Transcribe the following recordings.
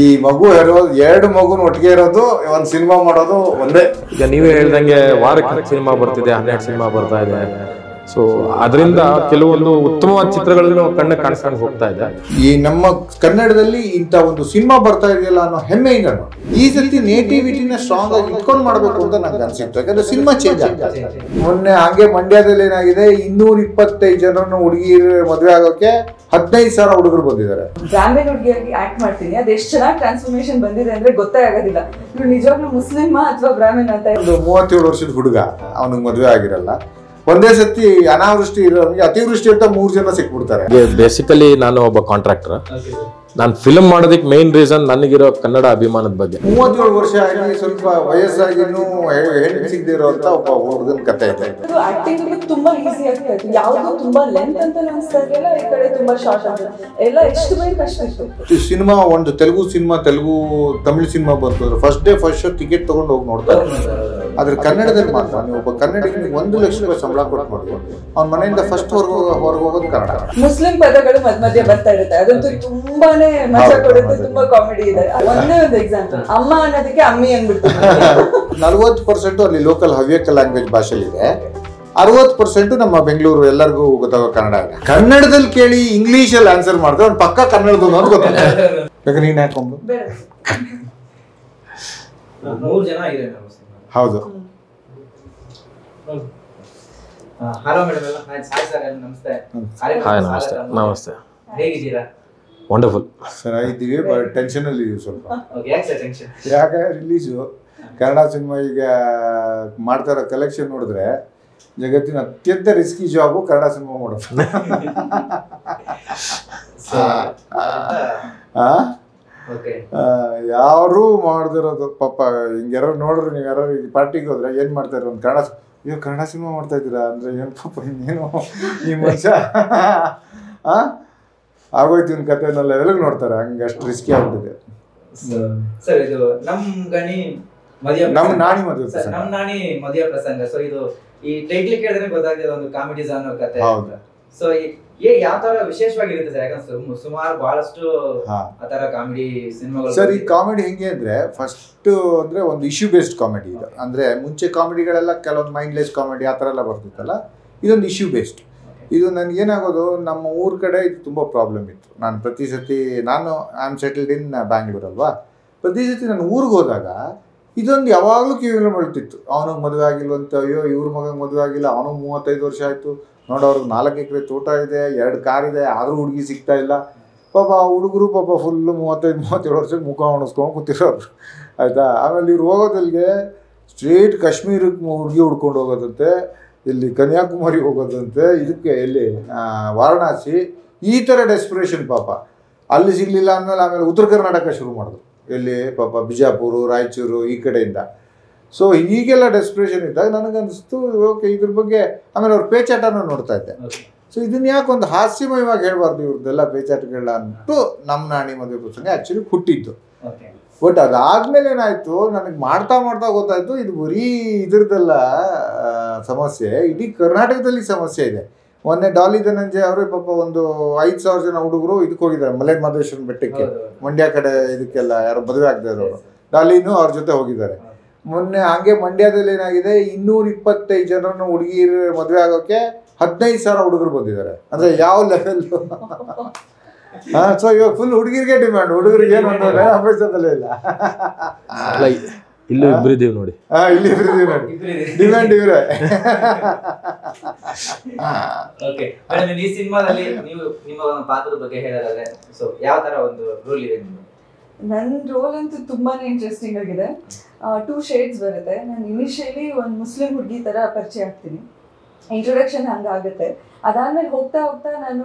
ಈ ಮಗು ಇರೋದು, ಎರಡು ಮಗುನ ಒಟ್ಟಿಗೆ ಇರೋದು, ಒಂದ್ ಸಿನಿಮಾ ಮಾಡೋದು ಒಂದೇ. ಈಗ ನೀವೇ ಹೇಳ್ದಂಗೆ ವಾರಕ್ಕೆ ಸಿನಿಮಾ ಬರ್ತಿದೆ, ಹನ್ನೆರಡು ಸಿನಿಮಾ ಬರ್ತಾ ಇದೆ. ಸೊ ಅದರಿಂದ ಕೆಲವೊಂದು ಉತ್ತಮವಾದ ಚಿತ್ರಗಳನ್ನು ಕಣ್ಣ ಕಾಣಿಸ್ಕೊಂಡು ಹೋಗ್ತಾ ಇದೆ. ಈ ನಮ್ಮ ಕನ್ನಡದಲ್ಲಿ ಇಂಥ ಒಂದು ಸಿನಿಮಾ ಬರ್ತಾ ಇದೆಯಲ್ಲ ಅನ್ನೋ ಹೆಮ್ಮೆಯಿಂದ ಈ ರೀತಿ ನೇಟಿವಿಟಿನ ಸ್ಟ್ರಾಂಗ್ ಆಗಿ ಇಟ್ಕೊಂಡು ಮಾಡಬೇಕು ಅಂತ ನಂಗೆ ಅನ್ಸಿತ್ತು. ಯಾಕಂದ್ರೆ ಸಿನಿಮಾ ಚೇಂಜ್ ಆಗ್ತಾ ಇದೆ. ಮೊನ್ನೆ ಹಾಗೆ ಮಂಡ್ಯದಲ್ಲಿ ಏನಾಗಿದೆ ಇನ್ನೂರ ಇಪ್ಪತ್ತೈದು ಜನರನ್ನು ಹುಡುಗಿರು ಮದುವೆ ಆಗೋಕೆ ಹದಿನೈದು ಸಾವಿರ ಹುಡುಗರು ಬಂದಿದ್ದಾರೆ. ಬ್ರಾಹ್ಮಣ ಹುಡುಗಿಯಾಗಿ ಆಕ್ಟ್ ಮಾಡ್ತೀನಿ. ಅದು ಎಷ್ಟು ಚೆನ್ನಾಗಿ ಟ್ರಾನ್ಸ್ಫಾರ್ಮೇಶನ್ ಬಂದಿದೆ ಅಂದ್ರೆ ಗೊತ್ತೇ ಆಗೋದಿಲ್ಲ. ಇವ್ರು ನಿಜವಾಗ್ಲೂ ಮುಸ್ಲಿಮ ಅಥವಾ ಬ್ರಾಹ್ಮಣ ಅಂತ? ಒಂದು ಮೂವತ್ತೇಳು ವರ್ಷದ ಹುಡುಗ ಅವನಿಗೆ ಮದುವೆ ಆಗಿರಲ್ಲ. ಒಂದೇ ಸತಿ ಅನಾವೃಷ್ಟಿ ಇರೋನಿಗೆ ಅತಿವೃಷ್ಟಿ ಅಂತ ಮೂರು ಜನ ಸಿಕ್ಬಿಡ್ತಾರೆ. ಬೇಸಿಕಲಿ ನಾನು ಒಬ್ಬ ಕಾಂಟ್ರಾಕ್ಟರ್ ನಾನು ಫಿಲ್ಮ್ ಮಾಡೋದಕ್ಕೆ ಮೇನ್ ರೀಸನ್ ನನಗಿರೋ ಕನ್ನಡ ಅಭಿಮಾನದ ಬಗ್ಗೆ. ಮೂವತ್ತೇಳು ವರ್ಷ ಆಗಿ ಸ್ವಲ್ಪ ವಯಸ್ಸಾಗಿನೂ ಹೆಣ್ಣು ಸಿಗದೆ ಅಂತ ಒಬ್ಬ ಹುಡುಗನ ಕತೆ ಇದೆ. ಅದು ಆಕ್ಟಿಂಗ್ ತುಂಬಾ ಈಸಿ ಆಗ್ತಾ ಇತ್ತು. ಯಾವ್ದು ತುಂಬಾ ಲೆಂತ್ ಅಂತ ಅನ್ಸ್ತಾ ಇರ್ಲಿಲ್ಲ ಈ ಕಡೆ ತುಂಬಾ ಶಾರ್ಟ್ ಅಂತ. ಎಲ್ಲ ಎಷ್ಟು ಬೇಕು ಅಷ್ಟಿತ್ತು ಸಿನಿಮಾ ಒಂದು ತೆಲುಗು ಸಿನಿಮಾ ತೆಲುಗು ತಮಿಳು ಸಿನಿಮಾ ಬಂತು first day first show ticket ತಗೊಂಡು ಹೋಗಿ ನೋಡ್ತಾರೆ. ಆದ್ರೆ ಕನ್ನಡದಲ್ಲಿ ಮಾತ್ರ ನೀವು ಒಬ್ಬ ಕನ್ನಡಿಗನಿಗೆ ಒಂದು ಲಕ್ಷ ರೂಪಾಯಿ ಸಂಬಳ ಕೊಟ್ಟು ನೋಡಿ ಅವ್ನ ಮನೆಯಿಂದ ಫಸ್ಟ್ ಹೊರಗೆ ಹೊರಗೆ ಹೋಗೋದು ಕನ್ನಡ. ಮುಸ್ಲಿಂ ಪದಗಳು ಮಧ್ಯ ಮಧ್ಯೆ ಬರ್ತಾ ಇರುತ್ತೆ. ಅದಂತೂ ತುಂಬಾನೇ ಮಜಾ ಕೊಡುತ್ತೆ ತುಂಬಾ ಕಾಮಿಡಿ ಇದೆ. ಒಂದೇ ಒಂದು ಎಕ್ಸಾಂಪಲ್ ಅಮ್ಮ ಅನ್ನೋದಕ್ಕೆ ಅಮ್ಮಿ ಅಂದ್ಬಿಡ್ತಾರೆ. ನಲ್ವತ್ತು ಪರ್ಸೆಂಟ್ ಅಲ್ಲಿ ಲೋಕಲ್ ಹವ್ಯಕ ಲ್ಯಾಂಗ್ವೇಜ್ ಭಾಷೆಲಿದೆ ಅರವತ್ತು ಪರ್ಸೆಂಟ್ ನಮ್ಮ ಬೆಂಗಳೂರು ಎಲ್ಲರಿಗೂ ಗೊತ್ತಾಗೋ ಕನ್ನಡ ಕನ್ನಡದಲ್ಲಿ ಕೇಳಿ ಇಂಗ್ಲಿಷಲ್ಲಿ ಆನ್ಸರ್ ಮಾಡಿದ್ರೆ ಅವ್ನು ಪಕ್ಕ ಕನ್ನಡದವನು ಅಂತ ಗೊತ್ತಾಗ ಬೇಕಾದ್ರೆ ನೀನು ಬೇಡ. ಮೂರು ಜನ ಹೌದು. ಹಲೋ ಮೇಡಮ್ ಸಾಯ್ ಸರ್ ನಮಸ್ತೆ. ಹಾಯ್ ನಮಸ್ತೆ. ನಮಸ್ತೆ. ಹೇಗಿದ್ದೀರಾ? ವಂಡರ್ಫುಲ್ ಸರ್ ಇದ್ದೀವಿ ಬಟ್ ಟೆನ್ಷನ್ ಅಲ್ಲಿ ಇದೀವಿ ಸ್ವಲ್ಪ. ಓಕೆ ಯಾಕೆ ಟೆನ್ಷನ್ ಯಾಕೆ ರಿಲೀಸು ಕನ್ನಡ ಸಿನಿಮಾ ಈಗ ಮಾಡ್ತಾ ಇರೋ ಕಲೆಕ್ಷನ್ ನೋಡಿದ್ರೆ ಜಗತ್ತಿನ ಅತ್ಯಂತ ರಿಸ್ಕಿ ಜಾಬು ಕನ್ನಡ ಸಿನಿಮಾ ಮಾಡೋದು. ಯಾರು ಮಾಡ್ದಿರೋದು ಪಾಪ ಹಿಂಗೆ ಯಾರು ನೋಡ್ರಿ ನೀವು ಯಾರು ಈ ಪಾರ್ಟಿಗೆ ಹೋದ್ರೆ ಏನ್ ಮಾಡ್ತಾ ಇರೋ ಒಂದು ಕನ್ನಡ ಇವ್ ಕನ್ನಡ ಸಿನಿಮಾ ಮಾಡ್ತಾ ಇದ್ದೀರಾ ಅಂದ್ರೆ ಏನ್ ಪಾಪ ಇನ್ನೇನು? ಈ ಮನುಷ್ಯ ಆಗೋಯ್ತು ಇವ್ನ ಕತೆ ಅನ್ನೋ ನೋಡ್ತಾರೆ ಹಂಗೆ ಅಷ್ಟು ರಿಸ್ಕಿ ಆಗ್ಬಿಟ್ಟಿದೆ. ಸರ್ ಇದು ನಮ್ ಗಣಿ ಮದುವೆ ನಮ್. ನಾಣಿ ಮದುವೆ ಪ್ರಸಂಗ. ನಮ್ ನಾಣಿ ಮದುವೆ ಪ್ರಸಂಗ. ಸೊ ಇದು ಈ ಟೈಟ್ಲ್ ಕೇಳಿದ್ರೆ ಗೊತ್ತಾಗ್ತದೆ ಒಂದು ಕಾಮಿಡಿ ಅನ್ನೋ ಕತೆ ಹೌದು. ಸೊ ಏ ಯಾವ ತರ ವಿಶೇಷವಾಗಿರುತ್ತೆ ಸರ್? ಯಾಕಂದ್ರೆ ಸುಮಾರು ಬಹಳಷ್ಟು ಹಾ. ಆ ತರ ಕಾಮಿಡಿ ಸಿನಿಮಾಗಳು ಸರ್ ಈ ಕಾಮಿಡಿ ಹೆಂಗೆ ಅಂದ್ರೆ ಫಸ್ಟ್ ಅಂದ್ರೆ ಒಂದು ಇಶ್ಯೂ ಬೇಸ್ಡ್ ಕಾಮಿಡಿ ಇದು ಅಂದ್ರೆ ಮುಂಚೆ ಕಾಮಿಡಿಗಳೆಲ್ಲ ಕೆಲವೊಂದು ಮೈಂಡ್ಲೆಸ್ ಕಾಮಿಡಿ ಆ ಥರ ಎಲ್ಲ ಬರ್ತಿತ್ತಲ್ಲ? ಇದೊಂದು ಇಶ್ಯೂ ಬೇಸ್ಡ್ ಇದು ನನಗೆ ಏನಾಗೋದು ನಮ್ಮ ಊರ ಕಡೆ ಇದು ತುಂಬ ಪ್ರಾಬ್ಲಮ್ ಇತ್ತು. ನಾನು ಪ್ರತಿ ಸತಿ ನಾನು I am settled in Bangalore ಅಲ್ವಾ? ಪ್ರತಿ ಸತಿ ನಾನು ಊರಿಗೆ ಹೋದಾಗ ಇದೊಂದು ಯಾವಾಗಲೂ ಕಿವಿಗಳು ಬೆಳ್ತಿತ್ತು ಅವನಿಗೆ ಮದುವೆ ಆಗಿಲ್ವಂತ ಅಯ್ಯೋ ಇವ್ರ ಮಗಂಗೆ ಮದುವೆ ಆಗಿಲ್ಲ ಅವನಿಗೆ ಮೂವತ್ತೈದು ವರ್ಷ ಆಯಿತು. ನೋಡೋ, ಅವ್ರಿಗೆ ನಾಲ್ಕು ಎಕರೆ ತೋಟ ಇದೆ, ಎರಡು ಕಾರ್ ಇದೆ, ಆದರೂ ಹುಡುಗಿ ಸಿಗ್ತಾ ಇಲ್ಲ. ಪಾಪ ಹುಡುಗರು ಪಾಪ ಫುಲ್ಲು ಮೂವತ್ತೈದು, ಮೂವತ್ತೇಳು ವರ್ಷಕ್ಕೆ ಮುಖ ಒಣಸ್ಕೊಂಡು ಕೂತಿರೋರು. ಆಯಿತಾ? ಆಮೇಲೆ ಇವ್ರು ಹೋಗೋದಲ್ಲಿಗೆ ಸ್ಟ್ರೇಟ್ ಕಾಶ್ಮೀರಕ್ಕೆ ಹುಡುಗಿ ಹುಡ್ಕೊಂಡು ಹೋಗೋದಂತೆ, ಇಲ್ಲಿ ಕನ್ಯಾಕುಮಾರಿ ಹೋಗೋದಂತೆ, ಇದಕ್ಕೆ ಇಲ್ಲಿ ವಾರಣಾಸಿ, ಈ ಥರ ಡೆಸ್ಪಿರೇಷನ್ ಪಾಪ. ಅಲ್ಲಿ ಸಿಗಲಿಲ್ಲ ಅಂದಮೇಲೆ ಆಮೇಲೆ ಉತ್ತರ ಕರ್ನಾಟಕ ಶುರು ಮಾಡಿದ್ರು ಇಲ್ಲಿ ಪಾಪ ಬಿಜಾಪುರ, ರಾಯಚೂರು ಈ ಕಡೆಯಿಂದ. ಸೊ ಹೀಗೆಲ್ಲ ಡೆಸ್ಪ್ರೇಷನ್ ಇದ್ದಾಗ ನನಗನ್ನಿಸ್ತು ಓಕೆ ಇದ್ರ ಬಗ್ಗೆ ಆಮೇಲೆ ಅವ್ರ ಪೇಚಾಟನ ನೋಡ್ತಾ ಇದ್ದೆ. ಸೊ ಇದನ್ನ ಯಾಕೆ ಒಂದು ಹಾಸ್ಯಮಯವಾಗಿ ಹೇಳ್ಬಾರ್ದು ಇವ್ರದ್ದೆಲ್ಲ ಪೇಚಾಟಗಳ ಅಂತೂ ನಮ್ಮ ನಾಣಿ ಮದುವೆ ಪ್ರಸಂಗ ಆ್ಯಕ್ಚುಲಿ ಹುಟ್ಟಿದ್ದು. ಬಟ್ ಅದಾದ್ಮೇಲೆ ಏನಾಯ್ತು ನನಗೆ ಮಾಡ್ತಾ ಮಾಡ್ತಾ ಗೊತ್ತಾಯ್ತು ಇದು ಬರೀ ಇದ್ರದ್ದೆಲ್ಲ ಸಮಸ್ಯೆ ಇಡೀ ಕರ್ನಾಟಕದಲ್ಲಿ ಸಮಸ್ಯೆ ಇದೆ. ಮೊನ್ನೆ ಡಾಲಿ ಧನಂಜಯ ಅವರು ಪಾಪ ಒಂದು ಐದು ಸಾವಿರ ಜನ ಹುಡುಗರು ಇದಕ್ಕೆ ಹೋಗಿದ್ದಾರೆ ಮಲೆ ಮಹದೇಶ್ವರನ ಬೆಟ್ಟಕ್ಕೆ. ಮಂಡ್ಯ ಕಡೆ ಇದಕ್ಕೆಲ್ಲ ಯಾರು ಮದುವೆ ಆಗದೆ ಇರೋರು. ಡಾಲಿನೂ ಅವ್ರ ಜೊತೆ ಹೋಗಿದ್ದಾರೆ. ಮೊನ್ನೆ ಹಾಗೆ ಮಂಡ್ಯದಲ್ಲಿ ಏನಾಗಿದೆ? ಇನ್ನೂರ ಇಪ್ಪತ್ತೈದು ಜನರನ್ನು ಹುಡುಗಿರು ಮದುವೆ ಆಗೋಕೆ ಹದಿನೈದು ಸಾವಿರ ಹುಡುಗರು ಬಂದಿದ್ದಾರೆ. ಅಂದ್ರೆ ಯಾವ ಲೆವೆಲ್ ಹಾ ಸೊ ಇವಾಗ ಫುಲ್ ಹುಡುಗಿರಿಗೆ ಡಿಮ್ಯಾಂಡ್ ಹುಡುಗರಿಗೆ ಏನು ಅಂದ್ರೆ ಅಭ್ಯಾಸದಲ್ಲೇ ಇಲ್ಲ. ಅಲ್ಲ ಇಲ್ಲೂ ಇಬ್ರು ಇದೀವಿ ನೋಡಿ. ಹಾ ಇಲ್ಲಿ ಇದ್ರಿದ್ದೀವಿ ನೋಡಿ. ಡಿಮ್ಯಾಂಡ್ ಇವರೇ. ಓಕೆ ಮೇಡಮ್ ಈ ಸಿನಿಮಾದಲ್ಲಿ ನೀವು ನಿಮ್ಮ ಒಂದು ಪಾತ್ರದ ಬಗ್ಗೆ ಹೇಳೋದಾದ್ರೆ ಸೊ ಯಾವ ತರ ಒಂದು ರೂಲ್ ಇದೆ ನಿಮ್ದು? ನನ್ನ ರೋಲ್ ಅಂತೂ ತುಂಬಾನೇ ಇಂಟ್ರೆಸ್ಟಿಂಗ್ ಆಗಿದೆ. ಟೂ ಶೇಡ್ಸ್ ಬರುತ್ತೆ. ನಾನು ಇನಿಷಿಯಲಿ ಒಂದು ಮುಸ್ಲಿಂ ಹುಡುಗಿ ತರ ಪರಿಚಯ ಆಗ್ತೀನಿ. ಇಂಟ್ರೊಡಕ್ಷನ್ ಹಂಗಾಗುತ್ತೆ. ಅದಾದ್ಮೇಲೆ ಹೋಗ್ತಾ ಹೋಗ್ತಾ ನಾನು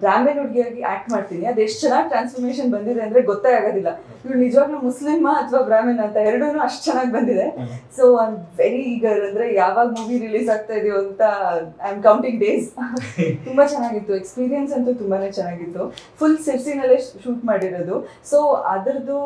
ಬ್ರಾಹ್ಮಣ ಹುಡುಗಿಯಾಗಿ ಆಕ್ಟ್ ಮಾಡ್ತೀನಿ. ಅದು ಎಷ್ಟು ಚೆನ್ನಾಗಿ ಟ್ರಾನ್ಸ್ಫಾರ್ಮೇಶನ್ ಬಂದಿದೆ ಅಂದ್ರೆ ಗೊತ್ತೇ ಆಗೋದಿಲ್ಲ. ಇವ್ರು ನಿಜವಾಗ್ಲೂ ಮುಸ್ಲಿಮ ಅಥವಾ ಬ್ರಾಹ್ಮಣ ಅಂತ ಎರಡೂ ಅಷ್ಟು ಚೆನ್ನಾಗಿ ಬಂದಿದೆ. ಸೊ ಐ ವೆರಿ ಈಗರ್ ಅಂದ್ರೆ ಯಾವಾಗ ಮೂವಿ ರಿಲೀಸ್ ಆಗ್ತಾ ಇದೆಯೋ ಅಂತ ಐ ಆಮ್ ಕೌಂಟಿಂಗ್ ಡೇಸ್ ತುಂಬಾ ಚೆನ್ನಾಗಿತ್ತು. ಎಕ್ಸ್ಪೀರಿಯನ್ಸ್ ಅಂತೂ ತುಂಬಾನೇ ಚೆನ್ನಾಗಿತ್ತು. ಫುಲ್ ಸಿರ್ಸಿನಲ್ಲೇ ಶೂಟ್ ಮಾಡಿರೋದು. ಸೊ ಅದರದ್ದು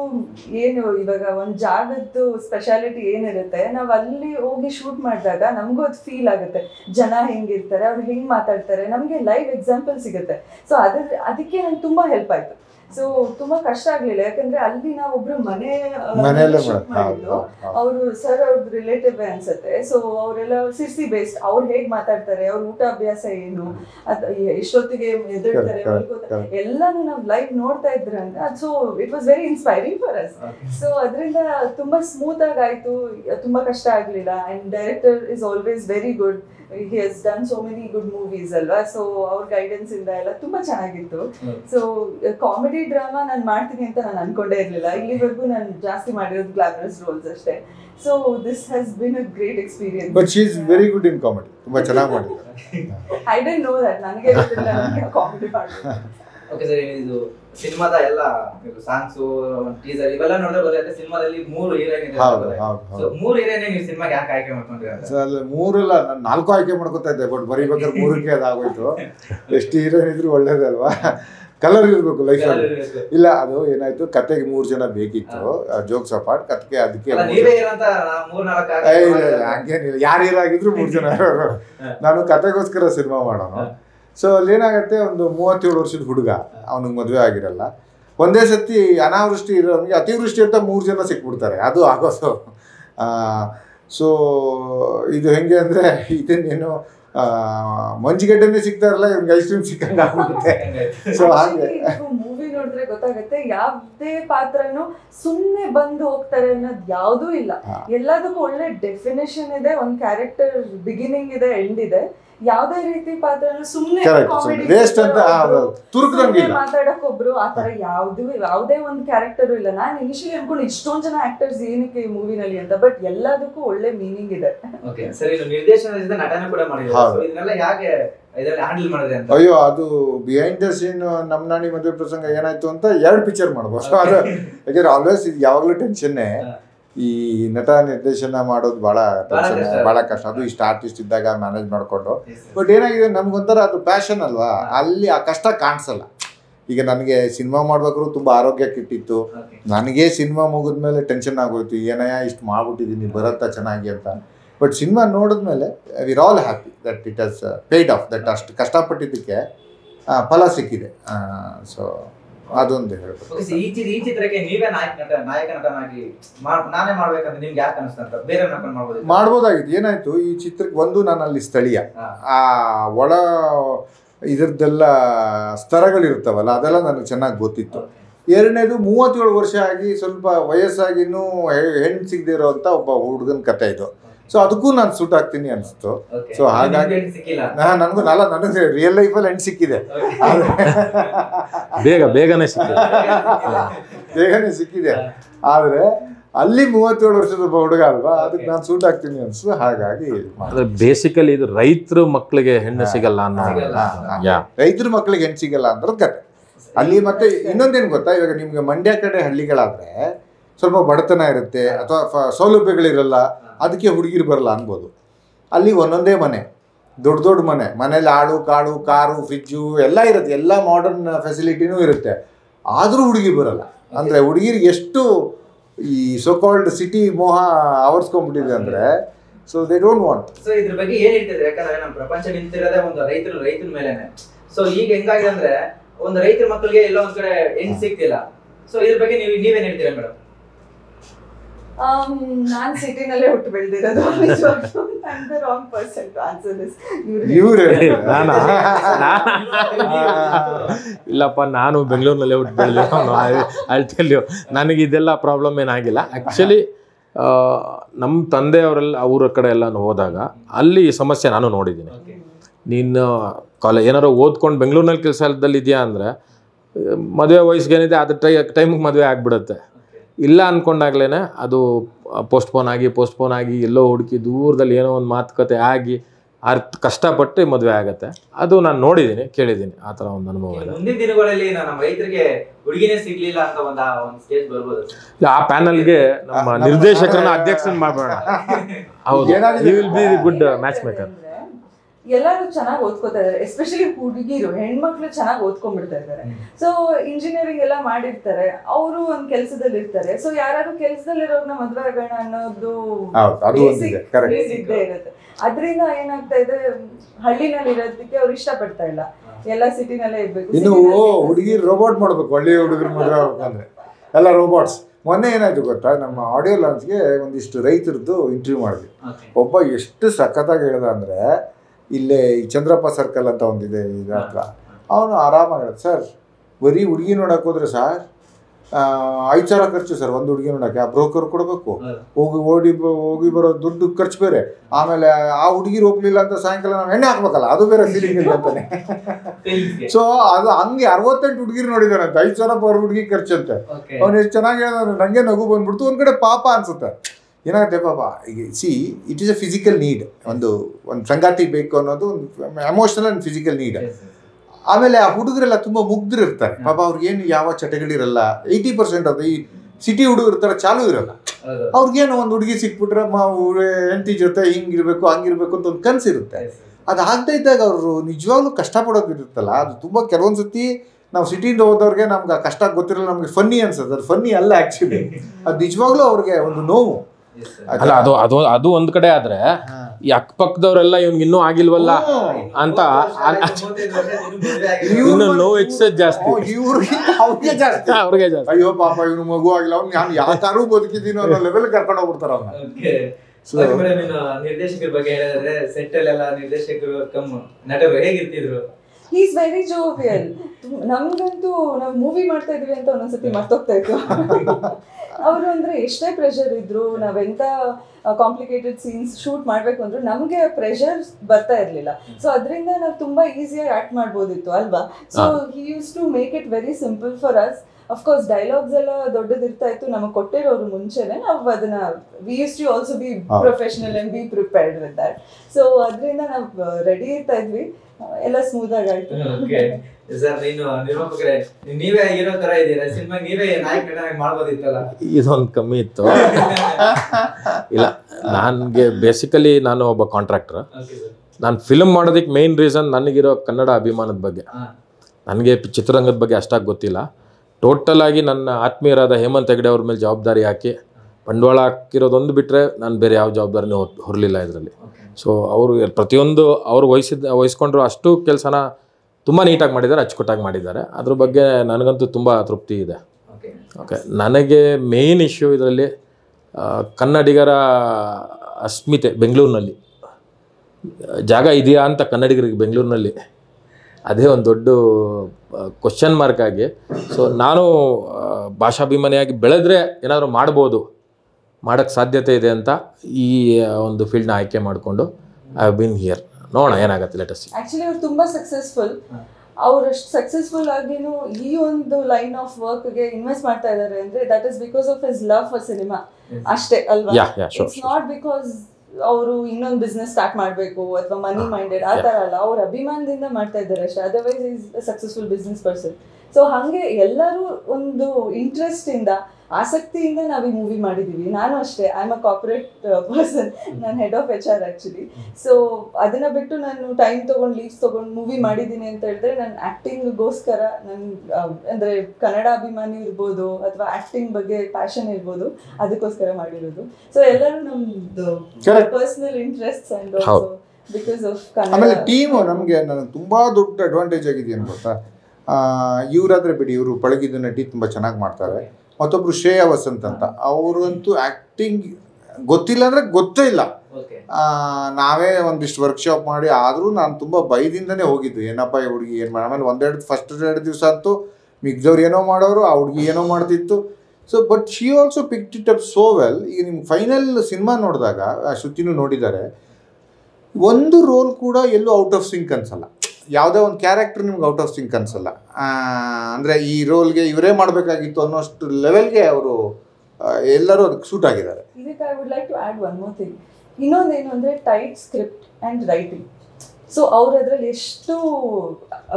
ಏನು ಇವಾಗ ಒಂದು ಜಾಗದ್ದು ಸ್ಪೆಷಾಲಿಟಿ ಏನಿರುತ್ತೆ ನಾವು ಅಲ್ಲಿ ಹೋಗಿ ಶೂಟ್ ಮಾಡಿದಾಗ ನಮಗೂ ಅದು ಫೀಲ್ ಆಗುತ್ತೆ. ಜನ ಹೆಂಗಿರ್ತಾರೆ ಅವ್ರು ಹೆಂಗ್ ಮಾತಾಡ್ತಾರೆ ನಮಗೆ ಲೈವ್ ಎಕ್ಸಾಂಪಲ್ ಸಿಗುತ್ತೆ. ಸೊ ಅದ್ರ ಅದಕ್ಕೆ ನಂಗೆ ತುಂಬಾ ಹೆಲ್ಪ್ ಆಯ್ತು. ಸೊ ತುಂಬಾ ಕಷ್ಟ ಆಗ್ಲಿಲ್ಲ. ಯಾಕಂದ್ರೆ ಅಲ್ಲಿ ನಾವು ಒಬ್ರು ಮನೆ ಮಾಡಿದ್ದು. ಅವರು ಸರ್ ಅವ್ರದ್ದು ರಿಲೇಟಿವ್ ಅನ್ಸುತ್ತೆ. ಸೊ ಅವರೆಲ್ಲ ಸಿರ್ಸಿ ಬೇಸ್ಡ್ ಅವ್ರು ಹೇಗ್ ಮಾತಾಡ್ತಾರೆ ಅವ್ರ ಊಟ ಅಭ್ಯಾಸ ಏನು ಇಷ್ಟೊತ್ತಿಗೆ ಎಷ್ಟೊತ್ತಿಗೆ ಎದುರ್ತಾರೆ. ಎಲ್ಲಾನು ನಾವು ಲೈವ್ ನೋಡ್ತಾ ಇದ್ರಂತ so it was very inspiring for us so ಅದರಿಂದ ತುಂಬಾ ಸ್ಮೂತ್ ಆಗಿ ಆಯ್ತು. ತುಂಬಾ ಕಷ್ಟ ಆಗ್ಲಿಲ್ಲ. And director is always very good he has done so many good movies ಅಲ್ವಾ? ಸೊ ಅವ್ರ ಗೈಡೆನ್ಸ್ ಇಂದ ಎಲ್ಲ ತುಂಬಾ ಚೆನ್ನಾಗಿತ್ತು. ಸೊ ಕಾಮಿಡಿ ಡ್ರಾಮಾ ನಾನು ಮಾಡ್ತೀನಿ ಅಂತ ನಾನು ಅನ್ಕೊಂಡೇ ಇರಲಿಲ್ಲ. ಇಲ್ಲಿವರೆಗೂ ನಾನು ಜಾಸ್ತಿ ಮಾಡಿರೋದು ಗ್ಲಾಮರಸ್ ರೋಲ್ಸ್ ಅಷ್ಟೇ. So this has been a great experience but she is very good in comedy ತುಂಬಾ ಚೆನ್ನಾಗಿ ಮಾಡಿದ್ದಾರೆ ಐ ಡೋಂಟ್ ನೋ ದಟ್ ನನಗೆ ಗೊತ್ತಿಲ್ಲ ಕಾಮಿಡಿ ಮಾಡ್ತಾರೆ ಓಕೆ ಸರ್ ಇದು ಸಿನಿಮಾದ ಎಲ್ಲ ಸಾಂಗ್ಸ್ ಟೀಸರ್ ಇವೆಲ್ಲ ನೋಡಿದ್ರೆ ಗೊತ್ತಾಗುತ್ತೆ ಸಿನಿಮಾದಲ್ಲಿ ಮೂರು ಹೀರೋಯಿನ್ ಮೂರು ಹೀರೋಯಿನ್ ನೀವು ಸಿನಿಮಾಗೆ ಯಾಕೆ ಆಯ್ಕೆ ಮಾಡ್ಕೊಂಡ್ರಿ ಮೂರು ಇಲ್ಲ ಮೂರಲ್ಲ ನಾನು ನಾಲ್ಕು ಆಯ್ಕೆ ಮಾಡ್ಕೊತಾ ಇದ್ದೆ ಬಟ್ ಬರೀಬೇಕಾದ್ರೆ ಮೂರಕ್ಕೆ ಅದಾಗೋಯ್ತು. ಎಷ್ಟು ಹೀರೋಯಿನ್ ಇದ್ರು ಒಳ್ಳೇದಲ್ವಾ ಕಲರ್ ಇರಬೇಕು ಲೈಫಲ್ಲಿ ಇಲ್ಲ ಅದು ಏನಾಯ್ತು ಕತೆಗೆ ಮೂರು ಜನ ಬೇಕಿತ್ತು. ಜೋಕ್ಸ್ ಅಪಾರ್ಟ್ ಕತೆಗೆ ಅದಕ್ಕೆ ಹಂಗೇನಿಲ್ಲ. ಯಾರು ಹೀರಾಗಿದ್ರು ಮೂರು ಜನ. ನಾನು ಕತೆಗೋಸ್ಕರ ಸಿನಿಮಾ ಮಾಡೋನು. ಸೊ ಅಲ್ಲಿ ಏನಾಗತ್ತೆ ಒಂದು ಮೂವತ್ತೇಳು ವರ್ಷದ ಹುಡುಗ. ಅವನಿಗೆ ಮದುವೆ ಆಗಿರಲ್ಲ. ಒಂದೇ ಸತಿ ಅನಾವೃಷ್ಟಿ ಇರೋನಿಗೆ ಅತಿವೃಷ್ಟಿ ಅಂತ ಮೂರು ಜನ ಸಿಕ್ಬಿಡ್ತಾರೆ. ಅದು ಆಗೋದು. ಸೊ ಇದು ಹೆಂಗೆ ಅಂದರೆ ಇದನ್ನೇನು ಮಂಜುಗಡ್ಡೆನೇ ಸಿಗ್ತಾ ಇರಲ್ಲ ಇವ್ನಿಗೆ ಐಸ್ ಕ್ರೀಮ್ ಸಿಕ್ಕಂಗೆ ಆಗುತ್ತೆ ಸೊ ಹಾಗೆ. ಮೂವಿ ನೋಡಿದ್ರೆ ಗೊತ್ತಾಗುತ್ತೆ ಯಾವುದೇ ಪಾತ್ರನು ಸುಮ್ಮನೆ ಬಂದು ಹೋಗ್ತಾರೆ ಅನ್ನೋದು ಯಾವುದೂ ಇಲ್ಲ. ಎಲ್ಲದಕ್ಕೂ ಒಳ್ಳೆ ಡೆಫಿನೇಷನ್ ಇದೆ ಒಂದು ಕ್ಯಾರೆಕ್ಟರ್ ಬಿಗಿನಿಂಗ್ ಇದೆ ಎಂಡ್ ಇದೆ. ಯಾವ್ದೇ ರೀತಿ ಪಾತ್ರ ಸುಮ್ನೆ ವೇಸ್ಟ್ ಅಂತ. ಸುಮ್ನೆ ಮಾತಾಡಕ್ ಒಬ್ರು ಆತರ ಯಾವ್ದು ಯಾವ್ದೇ ಒಂದು ಕ್ಯಾರೆಕ್ಟರ್ ಇಲ್ಲ. ನಾನು ಇನಿಷಿಯಲಿ ಅನ್ಕೊಂಡು ಇಷ್ಟೊಂದ್ ಜನ ಆಕ್ಟರ್ಸ್ ಏನಕ್ಕೆ ಈ ಮೂವಿನಲ್ಲಿ ಅಂತ ಬಟ್ ಎಲ್ಲದಕ್ಕೂ ಒಳ್ಳೆ ಮೀನಿಂಗ್ ಇದೆ. ಓಕೆ ಸರಿ ಇದು ನಿರ್ದೇಶನದಿಂದ ನಟನೆ ಕೂಡ ಮಾಡಿದ್ರು. ಇದನ್ನೆಲ್ಲ ಹೇಗೆ ಇದರಲ್ಲಿ ಹ್ಯಾಂಡಲ್ ಮಾಡಿದ್ರೆ ಅಂತ? ಅಯ್ಯೋ ಅದು ಬಿಹೈಂಡ್ ದ ಸೀನ್ ನಮ್ಮ ನಾಣಿ ಮದುವೆ ಪ್ರಸಂಗ ಏನಾಯ್ತು ಅಂತ ಎರಡು ಪಿಕ್ಚರ್ ಮಾಡ್ಬೋದು. ಅದು ಯಾಕಂದ್ರೆ ಆಲ್ವೇಸ್ ಇದು ಯಾವಾಗಲೂ ಟೆನ್ಷನ್ನೇ. ಈ ನಟ ನಿರ್ದೇಶನ ಮಾಡೋದು ಬಹಳ. ಬಹಳ ಕಷ್ಟ ಅದು ಇಷ್ಟ ಆರ್ಟಿಸ್ಟ್ ಇದ್ದಾಗ ಮ್ಯಾನೇಜ್ ಮಾಡಿಕೊಂಡು. ಬಟ್ ಏನಾಗಿದೆ ನಮ್ಗೊಂಥರ ಅದು ಪ್ಯಾಷನ್ ಅಲ್ವಾ? ಅಲ್ಲಿ ಆ ಕಷ್ಟ ಕಾಣಿಸಲ್ಲ. ಈಗ ನನಗೆ ಸಿನಿಮಾ ಮಾಡ್ಬೇಕಾದ್ರೂ ತುಂಬ ಆರೋಗ್ಯ ಕೆಟ್ಟಿತ್ತು. ನನಗೆ ಸಿನಿಮಾ ಮುಗಿದ್ಮೇಲೆ ಟೆನ್ಷನ್ ಆಗೋಯ್ತು. ಏನಯ್ಯ ಇಷ್ಟು ಮಾಡ್ಬಿಟ್ಟಿದ್ದೀನಿ ಬರುತ್ತಾ ಚೆನ್ನಾಗಿ ಅಂತ. ಬಟ್ ಸಿನಿಮಾ ನೋಡಿದ್ಮೇಲೆ we're all happy that it has paid off that ಅಷ್ಟು ಕಷ್ಟಪಟ್ಟಿದ್ದಕ್ಕೆ ಫಲ ಸಿಕ್ಕಿದೆ. ಸೊ ಅದೊಂದು ಹೇಳ್ಬೇಕು. ಈ ಚಿತ್ರಕ್ಕೆ ನೀವೇ ನಾಯಕ ನಟ ನಾಯಕ ನಟನಾಗಿ ನಾನೇ ಮಾಡ್ಬೇಕಂತ ನಿಮ್ಗೆ ಯಾಕೆ ಅನಿಸ್ತಂತ ಬೇರೆ ನಟನ ಮಾಡ್ಬೋದು ಮಾಡ್ಬೋದಾಗಿತ್ತು. ಏನಾಯ್ತು? ಈ ಚಿತ್ರಕ್ಕೆ ಒಂದು ನಾನು ಅಲ್ಲಿ ಸ್ಥಳೀಯ. ಆ ಒಳ ಇದ್ರದ್ದೆಲ್ಲ ಸ್ತರಗಳಿರ್ತಾವಲ್ಲ ಅದೆಲ್ಲ ನನಗೆ ಚೆನ್ನಾಗಿ ಗೊತ್ತಿತ್ತು. ಎರಡನೇದು ಮೂವತ್ತೇಳು ವರ್ಷ ಆಗಿ ಸ್ವಲ್ಪ ವಯಸ್ಸಾಗಿನೂ ಹೆಣ್ಣು ಸಿಗದೆ ಇರೋವಂಥ ಒಬ್ಬ ಹುಡುಗನ ಕತೆ ಇದು. ಸೊ ಅದಕ್ಕೂ ನಾನು ಸೂಟ್ ಆಗ್ತೀನಿ ಅನಿಸ್ತು. ಸೊ ಹಾಗಾಗಿ- ನನಗೂ ನಲ್ಲ ನನಗೆ ರಿಯಲ್ ಲೈಫಲ್ಲಿ ಹೆಣ್ಣು ಸಿಕ್ಕಿದೆ. ಬೇಗ ಬೇಗನೆ ಬೇಗನೆ ಸಿಕ್ಕಿದೆ. ಆದರೆ ಅಲ್ಲಿ ಮೂವತ್ತೇಳು ವರ್ಷದ ಒಬ್ಬ ಹುಡುಗ ಅಲ್ವಾ ಅದಕ್ಕೆ ನಾನು ಸೂಟ್ ಆಗ್ತೀನಿ ಅನ್ಸು ಹಾಗಾಗಿ. ಅಂದ್ರೆ ಬೇಸಿಕಲಿ ಇದು ರೈತರು ಮಕ್ಕಳಿಗೆ ಹೆಣ್ಣು ಸಿಗಲ್ಲ ಅನ್ನೋ ರೈತರ ಮಕ್ಳಿಗೆ ಹೆಣ್ಣು ಸಿಗಲ್ಲ ಅಂದ್ರೆ ಕತೆ. ಅಲ್ಲಿ ಮತ್ತೆ ಇನ್ನೊಂದೇನು ಗೊತ್ತಾ? ಇವಾಗ ನಿಮ್ಗೆ ಮಂಡ್ಯ ಕಡೆ ಹಳ್ಳಿಗಳಾದ್ರೆ ಸ್ವಲ್ಪ ಬಡತನ ಇರುತ್ತೆ ಅಥವಾ ಫ- ಸೌಲಭ್ಯಗಳಿರಲ್ಲ. ಅದಕ್ಕೆ ಹುಡುಗಿರು ಬರಲ್ಲ ಅನ್ಬೋದು. ಅಲ್ಲಿ ಒಂದೊಂದೇ ಮನೆ, ದೊಡ್ಡ ದೊಡ್ಡ ಮನೆ ಮನೇಲಿ ಆಳು, ಕಾಳು, ಕಾರು ಫ್ರಿಜ್ಜು ಎಲ್ಲ ಇರುತ್ತೆ, ಎಲ್ಲ ಮಾಡರ್ನ್ ಫೆಸಿಲಿಟಿನೂ ಇರುತ್ತೆ. ಆದರೂ ಹುಡುಗಿ ಬರಲ್ಲ. ಅಂದರೆ ಹುಡುಗಿರಿಗೆ ಎಷ್ಟು ಈ ಸೋಕಾಲ್ಡ್ ಸಿಟಿ ಮೋಹ ಆವರಿಸ್ಕೊಂಡ್ಬಿಟ್ಟಿದೆ ಅಂದರೆ so they don't want so ಇದ್ರ ಬಗ್ಗೆ ಏನು ಹೇಳ್ತಿದ್ರೆ? ಯಾಕಂದ್ರೆ ನಮ್ಮ ಪ್ರಪಂಚ ನಿಂತಿರೋದೇ ಒಂದು ರೈತರು ರೈತರ ಮೇಲೆನೆ. ಸೊ ಈಗ ಹೆಂಗಾಗಿದೆ ಅಂದ್ರೆ, ಒಂದು ರೈತರ ಮಕ್ಕಳಿಗೆ ಎಲ್ಲೋ ಒಂದ್ ಕಡೆ ಹೆಣ್ ಸಿಗ್ತಿಲ್ಲ. ಸೊ ಇದ್ರ ಬಗ್ಗೆ ನೀವು, ನೀವೇನು ಹೇಳ್ತೀರಾ ಮೇಡಮ್? ನಾನ್ ಸಿಟಿನಲ್ಲೇ ಹುಟ್ಟು ಬೆಳೆದಿರೋದು. Wrong person to answer this ಇವ್ರೆ ನಾನಾ? ಇಲ್ಲಪ್ಪ ನಾನು ಬೆಂಗಳೂರಿನಲ್ಲೇ ಹುಟ್ಟು ಬೆಳೆದಿರೋನು. ನನಗೆ ಇದೆಲ್ಲ ಪ್ರಾಬ್ಲಮ್ ಏನಾಗಿಲ್ಲ. ಆ್ಯಕ್ಚುಲಿ ನಮ್ಮ ತಂದೆಯವರೆಲ್ಲ ಅವರ ಕಡೆ ಎಲ್ಲ ಹೋದಾಗ ಅಲ್ಲಿ ಈ ಸಮಸ್ಯೆ ನಾನು ನೋಡಿದ್ದೀನಿ. ನೀನು ಕಾಲೇ ಏನಾರು ಓದ್ಕೊಂಡು ಬೆಂಗಳೂರಿನಲ್ಲಿ ಕೆಲಸದಲ್ಲಿ ಇದೆಯಾ ಅಂದರೆ ಮದುವೆ ವಯಸ್ಸಿಗೇನಿದೆ ಅದು ಟೈ ಟೈಮಿಗೆ ಮದುವೆ ಆಗಿಬಿಡುತ್ತೆ. ಇಲ್ಲ ಅಂದ್ಕೊಂಡಾಗ್ಲೇ ಅದು ಪೋಸ್ಟ್ಪೋನ್ ಆಗಿ ಪೋಸ್ಟ್ಪೋನ್ ಆಗಿ ಎಲ್ಲೋ ಹುಡುಕಿ ದೂರದಲ್ಲಿ ಏನೋ ಒಂದು ಮಾತುಕತೆ ಆಗಿ ಅರ್ಥ ಕಷ್ಟಪಟ್ಟು ಮದುವೆ ಆಗತ್ತೆ. ಅದು ನಾನು ನೋಡಿದ್ದೀನಿ ಕೇಳಿದ್ದೀನಿ ಆ ಥರ ಒಂದು ಅನುಭವ ಇದೆ. ಮುಂದಿನ ದಿನಗಳಲ್ಲಿ ನಮ್ಮ ರೈತರಿಗೆ ಹುಡುಗಿನೇ ಸಿಗ್ಲಿಲ್ಲ ಅಂತ ಒಂದು ಸ್ಟೇಜ್ ಬರ್ಬೋದು. ಆ ಪ್ಯಾನಲ್ಗೆ ನಮ್ಮ ನಿರ್ದೇಶಕರನ್ನ ಅಧ್ಯಕ್ಷನ ಮಾಡಬೇಡ ಹೌದು. You will be good match maker ಎಲ್ಲರೂ ಚೆನ್ನಾಗಿ ಓದ್ಕೋತಾ ಇದಾರೆ. ಎಸ್ಪೆಷಲಿ ಹುಡುಗಿರು ಹೆಣ್ಮಕ್ಳು ಚೆನ್ನಾಗಿ ಓದ್ಕೊಂಡ್ಬಿಡ್ತಾ ಇದ್ದಾರೆ. ಸೊ ಇಂಜಿನಿಯರಿಂಗ್ ಎಲ್ಲ ಮಾಡಿರ್ತಾರೆ. ಅವರು ಒಂದ್ ಕೆಲ್ಸದಲ್ಲಿ ಇರ್ತಾರೆ. ಸೊ ಯಾರು ಕೆಲಸದಲ್ಲಿರೋರ್ನ ಮದ್ವೆ ಆಗೋಣ ಅನ್ನೋದು ಹೌದು ಅದು ಒಂದಿದೆ. ಕರೆಕ್ಟ್ basic ಇದ್ದೇ ಇರುತ್ತೆ. ಅದರಿಂದ ಏನಾಗ್ತಾ ಇದೆ ಹಳ್ಳಿನಲ್ಲಿ ಇರೋದಕ್ಕೆ ಅವ್ರು ಇಷ್ಟಪಡ್ತಾ ಇಲ್ಲ. ಎಲ್ಲ ಸಿಟಿನಲ್ಲೇ ಇರ್ಬೇಕು. ಇನ್ನು ಹುಡುಗಿ ರೋಬೋಟ್ ಮಾಡ್ಬೇಕು. ಹಳ್ಳಿ ಹುಡುಗರು ಮದುವೆ ಆಗ್ಬೇಕಂದ್ರೆ ಎಲ್ಲ ರೋಬೋಟ್ಸ್ ಮೊನ್ನೆ ಏನಾಯ್ತು ಗೊತ್ತಾ? ನಮ್ಮ ಆಡಿಯೋ ಲಾಂಚ್ಗೆ ಒಂದಿಷ್ಟು ರೈತರದ್ದು ಇಂಟರ್ವ್ಯೂ ಮಾಡಿದ್ವಿ. ಒಬ್ಬ ಎಷ್ಟು ಸಖತ್ತಾಗಿ ಹೇಳ್ದ ಅಂದ್ರೆ ಇಲ್ಲೇ ಈ ಚಂದ್ರಪ್ಪ ಸರ್ಕಲ್ ಅಂತ ಒಂದಿದೆ ಇದ್ರ ಹತ್ರ. ಅವನು ಆರಾಮಾಗಿ ಹೇಳ್ದ ಸರ್ ಬರೀ ಹುಡುಗಿ ನೋಡಕ್ಕೆ ಹೋದ್ರೆ ಸರ್ ಐದು ಸಾವಿರ ಖರ್ಚು ಸರ್ ಒಂದು ಹುಡುಗಿ ನೋಡೋಕ್ಕೆ. ಆ ಬ್ರೋಕರ್ ಕೊಡಬೇಕು. ಹೋಗಿ ಓಡಿ ಬ- ಹೋಗಿ ಬರೋ ದುಡ್ಡು ಖರ್ಚು ಬೇರೆ. ಆಮೇಲೆ ಆ ಹುಡುಗಿ ಹೋಗ್ಲಿಲ್ಲ ಅಂತ ಸಾಯಂಕಾಲ ನಾವು ಎಣ್ಣೆ ಹಾಕ್ಬೇಕಲ್ಲ ಅದು ಬೇರೆ ಫೀಲಿಂಗ್ ಇಲ್ಲ ಅಂತಾನೆ. ಸೊ ಅದು ಹಂಗೆ ಅರವತ್ತೆಂಟು ಹುಡುಗಿರು ನೋಡಿದಾನಂತೆ ಐದು ಸಾವಿರ ಬರೋ ಹುಡುಗಿ ಖರ್ಚಂತೆ. ಅವ್ನು ಎಷ್ಟು ಚೆನ್ನಾಗಿ ಹೇಳಿದ್ರೆ ನನಗೆ ನಗು ಬಂದ್ಬಿಡ್ತು ಒಂದ್ ಕಡೆ ಪಾಪ ಅನ್ಸುತ್ತೆ. ಏನಾಗುತ್ತೆ ಪಾಪ ಈಗ see it is a physical need ಒಂದು ಒಂದು ಸಂಗಾತಿ ಬೇಕು ಅನ್ನೋದು ಒಂದು ಎಮೋಷನಲ್ ಅಂಡ್ ಫಿಸಿಕಲ್ ನೀಡ್. ಆಮೇಲೆ ಆ ಹುಡುಗರೆಲ್ಲ ತುಂಬ ಇರ್ತಾರೆ. ಪಾಪ ಅವ್ರಿಗೇನು ಯಾವ ಚಟಗಳಿರಲ್ಲ. ಏಯ್ಟಿ ಪರ್ಸೆಂಟ್ ಅದು ಈ ಸಿಟಿ ಹುಡುಗರ ಥರ ಚಾಲು ಇರಲ್ಲ. ಅವ್ರಿಗೇನು ಒಂದು ಹುಡುಗಿ ಸಿಕ್ಬಿಟ್ರೆ ಹೆಂಡತಿ ಜೊತೆ ಹಿಂಗಿರಬೇಕು ಹಂಗಿರಬೇಕು ಅಂತ ಒಂದು ಕನಸಿರುತ್ತೆ. ಅದು ಆಗದೆ ಇದ್ದಾಗ ಅವರು ನಿಜವಾಗ್ಲೂ ಕಷ್ಟಪಡೋದಿರುತ್ತಲ್ಲ ಅದು ತುಂಬ ಕೆಲವೊಂದು ಸತಿ ನಾವು ಸಿಟಿಯಿಂದ ಹೋದವ್ರಿಗೆ ನಮ್ಗೆ ಆ ಕಷ್ಟ ಗೊತ್ತಿರಲ್ಲ ನಮಗೆ ಫನ್ನಿ ಅನ್ಸುತ್ತೆ. ಅದು ಫನ್ನಿ ಅಲ್ಲ ಆ್ಯಕ್ಚುಲಿ ಅದು ನಿಜವಾಗ್ಲೂ ಅವ್ರಿಗೆ ಒಂದು ನೋವು. ಅಲ್ಲ ಅದು ಅದು ಅದು ಒಂದ್ ಕಡೆ ಆದ್ರೆ ಈ ಅಕ್ಕಪಕ್ಕದವರೆಲ್ಲ ಇವ್ನಿಗೆ ಇನ್ನೂ ಆಗಿಲ್ವಲ್ಲ ಅಂತ ಇನ್ನು. ನೋವು ಎಕ್ಸೆಸ್ ಜಾಸ್ತಿ. ಅವ್ರಿಗೆ ಜಾಸ್ತಿ. ಅಯ್ಯೋ ಪಾಪ ಇವನು ಮಗು ಆಗಿಲ್ಲ. ಅವ್ನು ನಾನು ಯಾವ ಬದುಕಿದ್ದೀನಿ ಅನ್ನೋ ಲೆವೆಲ್ ಕರ್ಕೊಂಡು ಹೋಗ್ಬಿಡ್ತಾರ ಅವ್ನ. ನಿರ್ದೇಶಕರ ಬಗ್ಗೆ ಹೇಳಿದ್ರೆ ಸೆಟ್ ಅಲ್ಲೆಲ್ಲ ನಿರ್ದೇಶಕರು ಕಮ್ ನಟರು ಹೇಗಿರ್ತಿದ್ರು? ಈಸ್ ವೆರಿ ಜೋವಿಯಲ್ ನಮ್ಗಂತೂ ನಾವು ಮೂವಿ ಮಾಡ್ತಾ ಇದ್ವಿ ಅಂತ ಒಂದೊಂದ್ಸತಿ ಮರ್ತೋಗ್ತಾ ಇತ್ತು. ಅವರು ಅಂದ್ರೆ ಎಷ್ಟೇ ಪ್ರೆಷರ್ ಇದ್ರು ನಾವೆಂತ ಕಾಂಪ್ಲಿಕೇಟೆಡ್ ಸೀನ್ಸ್ ಶೂಟ್ ಮಾಡ್ಬೇಕು ಅಂದ್ರೆ ನಮ್ಗೆ ಪ್ರೆಷರ್ ಬರ್ತಾ ಇರ್ಲಿಲ್ಲ. ಸೊ ಅದರಿಂದ ನಾವು ತುಂಬಾ ಈಸಿಯಾಗಿ ಆಕ್ಟ್ ಮಾಡ್ಬೋದಿತ್ತು ಅಲ್ವಾ? So he. Use to make it very simple for us of course dialogues ಎಲ್ಲ ದೊಡ್ಡದಿರ್ತಾ ಇತ್ತು. ನಮಗೆ ಕೊಟ್ಟಿರೋರು ಮುಂಚೆನೆ. ನಾವು ಅದನ್ನ we use to also be. Professional and be prepared with that so ಅದರಿಂದ ನಾವು ರೆಡಿ ಇರ್ತಾ ಇದ್ವಿ. ಎಲ್ಲ ಸ್ಮೂತ್ ಆಗಿತ್ತು ಆಯ್ತು. ಓಕೆ ಸರ್ ನೀನು ನಿರ್ಮಾಪಕರೇ ನೀವೇ ಹೀರೋ ತರ ಇದ್ದೀರಾ ಸಿನಿಮಾ ನೀವೇ ನಾಯಕ ನಟನಾಗಿ ಮಾಡ್ಬೋದಿತ್ತಲ್ಲ? ಇದೊಂದು ಕಮ್ಮಿ ಇತ್ತು. ಇಲ್ಲ ನನಗೆ ಬೇಸಿಕಲಿ ನಾನು ಒಬ್ಬ ಕಾಂಟ್ರಾಕ್ಟರ್ ಓಕೆ ಸರ್ ನಾನು ಫಿಲ್ಮ್ ಮಾಡೋದಕ್ಕೆ ಮೇನ್ ರೀಸನ್ ನನಗಿರೋ ಕನ್ನಡ ಅಭಿಮಾನದ ಬಗ್ಗೆ. ನನಗೆ ಚಿತ್ರರಂಗದ ಬಗ್ಗೆ ಅಷ್ಟಾಗಿ ಗೊತ್ತಿಲ್ಲ. ಟೋಟಲ್ ಆಗಿ ನನ್ನ ಆತ್ಮೀಯರಾದ ಹೇಮಂತ್ ಹೆಗಡೆ ಅವ್ರ ಮೇಲೆ ಜವಾಬ್ದಾರಿ ಹಾಕಿ ಬಂಡವಾಳ ಹಾಕಿರೋದೊಂದು ಬಿಟ್ಟರೆ ನಾನು ಬೇರೆ ಯಾವ ಜವಾಬ್ದಾರಿನೂ ಹೊರಲಿಲ್ಲ ಇದರಲ್ಲಿ. ಸೊ ಅವರು ಪ್ರತಿಯೊಂದು ಅವ್ರು ವಹಿಸಿದ ವಹಿಸ್ಕೊಂಡ್ರು ಅಷ್ಟು ಕೆಲಸನ ತುಂಬ ನೀಟಾಗಿ ಮಾಡಿದ್ದಾರೆ ಅಚ್ಚುಕಟ್ಟಾಗಿ ಮಾಡಿದ್ದಾರೆ. ಅದ್ರ ಬಗ್ಗೆ ನನಗಂತೂ ತುಂಬ ತೃಪ್ತಿ ಇದೆ. ಓಕೆ ಓಕೆ ನನಗೆ ಮೇಯ್ನ್ ಇಶ್ಯೂ ಇದರಲ್ಲಿ ಕನ್ನಡಿಗರ ಅಸ್ಮಿತೆ ಬೆಂಗಳೂರಿನಲ್ಲಿ. ಜಾಗ ಇದೆಯಾ ಅಂತ ಕನ್ನಡಿಗರಿಗೆ ಬೆಂಗಳೂರಿನಲ್ಲಿ. ಅದೇ ಒಂದು ದೊಡ್ಡ ಕ್ವಶನ್ ಮಾರ್ಕ್ ಆಗಿ. ಸೊ ನಾನು ಭಾಷಾಭಿಮಾನಿಯಾಗಿ ಬೆಳೆದ್ರೆ ಏನಾದರೂ ಮಾಡ್ಬೋದು ಮಾಡೋಕ್ಕೆ ಸಾಧ್ಯತೆ ಇದೆ ಅಂತ ಈ ಒಂದು ಫೀಲ್ಡ್ನ ಆಯ್ಕೆ ಮಾಡಿಕೊಂಡು ಐ ಹವ್ ಬಿನ್ ಹಿಯರ್ ನೋಡೋಣ ಏನಾಗುತ್ತೆ ಲೆಟಸ್ ಆ್ಯಕ್ಚುಲಿ ಅವ್ರು ತುಂಬಾ ಸಕ್ಸಸ್ಫುಲ್ ಅವ್ರಷ್ಟು ಸಕ್ಸಸ್ಫುಲ್ ಆಗಿನೂ ಈ ಒಂದು ಲೈನ್ ಆಫ್ ವರ್ಕ್ಗೆ ಇನ್ವೆಸ್ಟ್ ಮಾಡ್ತಾ ಇದ್ದಾರೆ ಅಂದ್ರೆ that is because of his love for cinema ಅಷ್ಟೇ ಅಲ್ವಾ? ಇಟ್ಸ್ ನಾಟ್ ಬಿಕಾಸ್ ಅವರು ಇನ್ನೊಂದು ಬಿಸ್ನೆಸ್ ಸ್ಟಾರ್ಟ್ ಮಾಡಬೇಕು ಅಥವಾ ಮನಿ ಮೈಂಡೆಡ್ ಆ ಥರ ಅಲ್ಲ ಅವ್ರ ಅಭಿಮಾನದಿಂದ ಮಾಡ್ತಾ ಇದ್ದಾರೆ. ಅಷ್ಟೇ otherwise is successful business person so ಹಂಗೆ ಎಲ್ಲರೂ ಒಂದು ಇಂಟ್ರೆಸ್ಟ್ ಇಂದ ಆಸಕ್ತಿಯಿಂದ ನಾವು ಈ ಮೂವಿ ಮಾಡಿದೀವಿ. ನಾನು ಅಷ್ಟೇ I am a corporate person ನಾನು head of H R actually so ಅದನ್ನ ಬಿಟ್ಟು ನಾನು ಟೈಮ್ ತಗೊಂಡು ಲೀವ್ಸ್ ತಗೊಂಡು ಮೂವಿ ಮಾಡಿದ್ದೀನಿ ಅಂತ ಹೇಳಿದ್ರೆ ನನ್ನ ಆಕ್ಟಿಂಗ್ಗೋಸ್ಕರ ನನ್ ಅಂದರೆ ಕನ್ನಡ ಅಭಿಮಾನಿ ಇರ್ಬೋದು ಅಥವಾ ಆಕ್ಟಿಂಗ್ ಬಗ್ಗೆ ಪ್ಯಾಷನ್ ಇರ್ಬೋದು ಅದಕ್ಕೋಸ್ಕರ ಮಾಡಿರೋದು. ಸೊ ಎಲ್ಲರೂ ನಮ್ದು Correct. ಪರ್ಸನಲ್ ಇಂಟ್ರೆಸ್ಟ್ ಅಂಡ್ ಹೌದು. ಬಿಕಾಸ್ ಆಫ್ ಆಮೇಲೆ ಕನ್ನಡ ಟೀಮು ನಮಗೆ ನನಗೆ ತುಂಬಾ ದೊಡ್ಡ ಅಡ್ವಾಂಟೇಜ್ ಆಗಿದೆ ಏನು ಗೊತ್ತಾ? ಇವರಾದ್ರೆ ಬಿಡಿ ಇವರು ಪಳಗಿದ್ದು ನಟಿ ತುಂಬ ಚೆನ್ನಾಗಿ ಮಾಡ್ತಾರೆ. ಮತ್ತೊಬ್ರು ಶ್ರೇಯಾ ವಸಂತ್ ಅಂತ. ಅವ್ರಂತೂ ಆ್ಯಕ್ಟಿಂಗ್ ಗೊತ್ತಿಲ್ಲ ಅಂದರೆ ಗೊತ್ತೇ ಇಲ್ಲ. ನಾವೇ ಒಂದಿಷ್ಟು ವರ್ಕ್ಶಾಪ್ ಮಾಡಿ ಆದರೂ ನಾನು ತುಂಬ ಭಯದಿಂದನೇ ಹೋಗಿದ್ದು. ಏನಪ್ಪ ಈ ಹುಡುಗಿ ಏನು ಮಾಡಿ ಆಮೇಲೆ ಒಂದೆರಡು ಫಸ್ಟ್ ಎರಡು ದಿವಸ ಅಂತೂ ಮಿಗ್ದವ್ರು ಏನೋ ಮಾಡೋರು ಆ ಹುಡುಗಿ ಏನೋ ಮಾಡ್ತಿತ್ತು. So but she also picked it up so well ಈಗ ನಿಮ್ಗೆ ಫೈನಲ್ ಸಿನಿಮಾ ನೋಡಿದಾಗ ಆ ಶ್ರುತಿನೂ ನೋಡಿದ್ದಾರೆ. ಒಂದು ರೋಲ್ ಕೂಡ ಎಲ್ಲೂ ಔಟ್ ಆಫ್ ಸಿಂಕ್ ಅನ್ಸಲ್ಲ. ಯಾವುದೇ ಒಂದು ಕ್ಯಾರೆಕ್ಟರ್ ನಿಮ್ಗೆ ಔಟ್ ಆಫ್ ಸಿಂಕ್ ಅನ್ಸಲ್ಲ. ಅಂದರೆ ಈ ರೋಲ್ಗೆ ಇವರೇ ಮಾಡಬೇಕಾಗಿತ್ತು ಅನ್ನೋಷ್ಟು ಲೆವೆಲ್ಗೆ ಅವರು ಎಲ್ಲರೂ ಅದಕ್ಕೆ ಸೂಟ್ ಆಗಿದ್ದಾರೆ. ಇದಕ್ಕೆ I would like to add one more thing ಇನ್ನೊಂದೇನು ಅಂದರೆ tight script and writing so ಅವ್ರ ಅದರಲ್ಲಿ ಎಷ್ಟು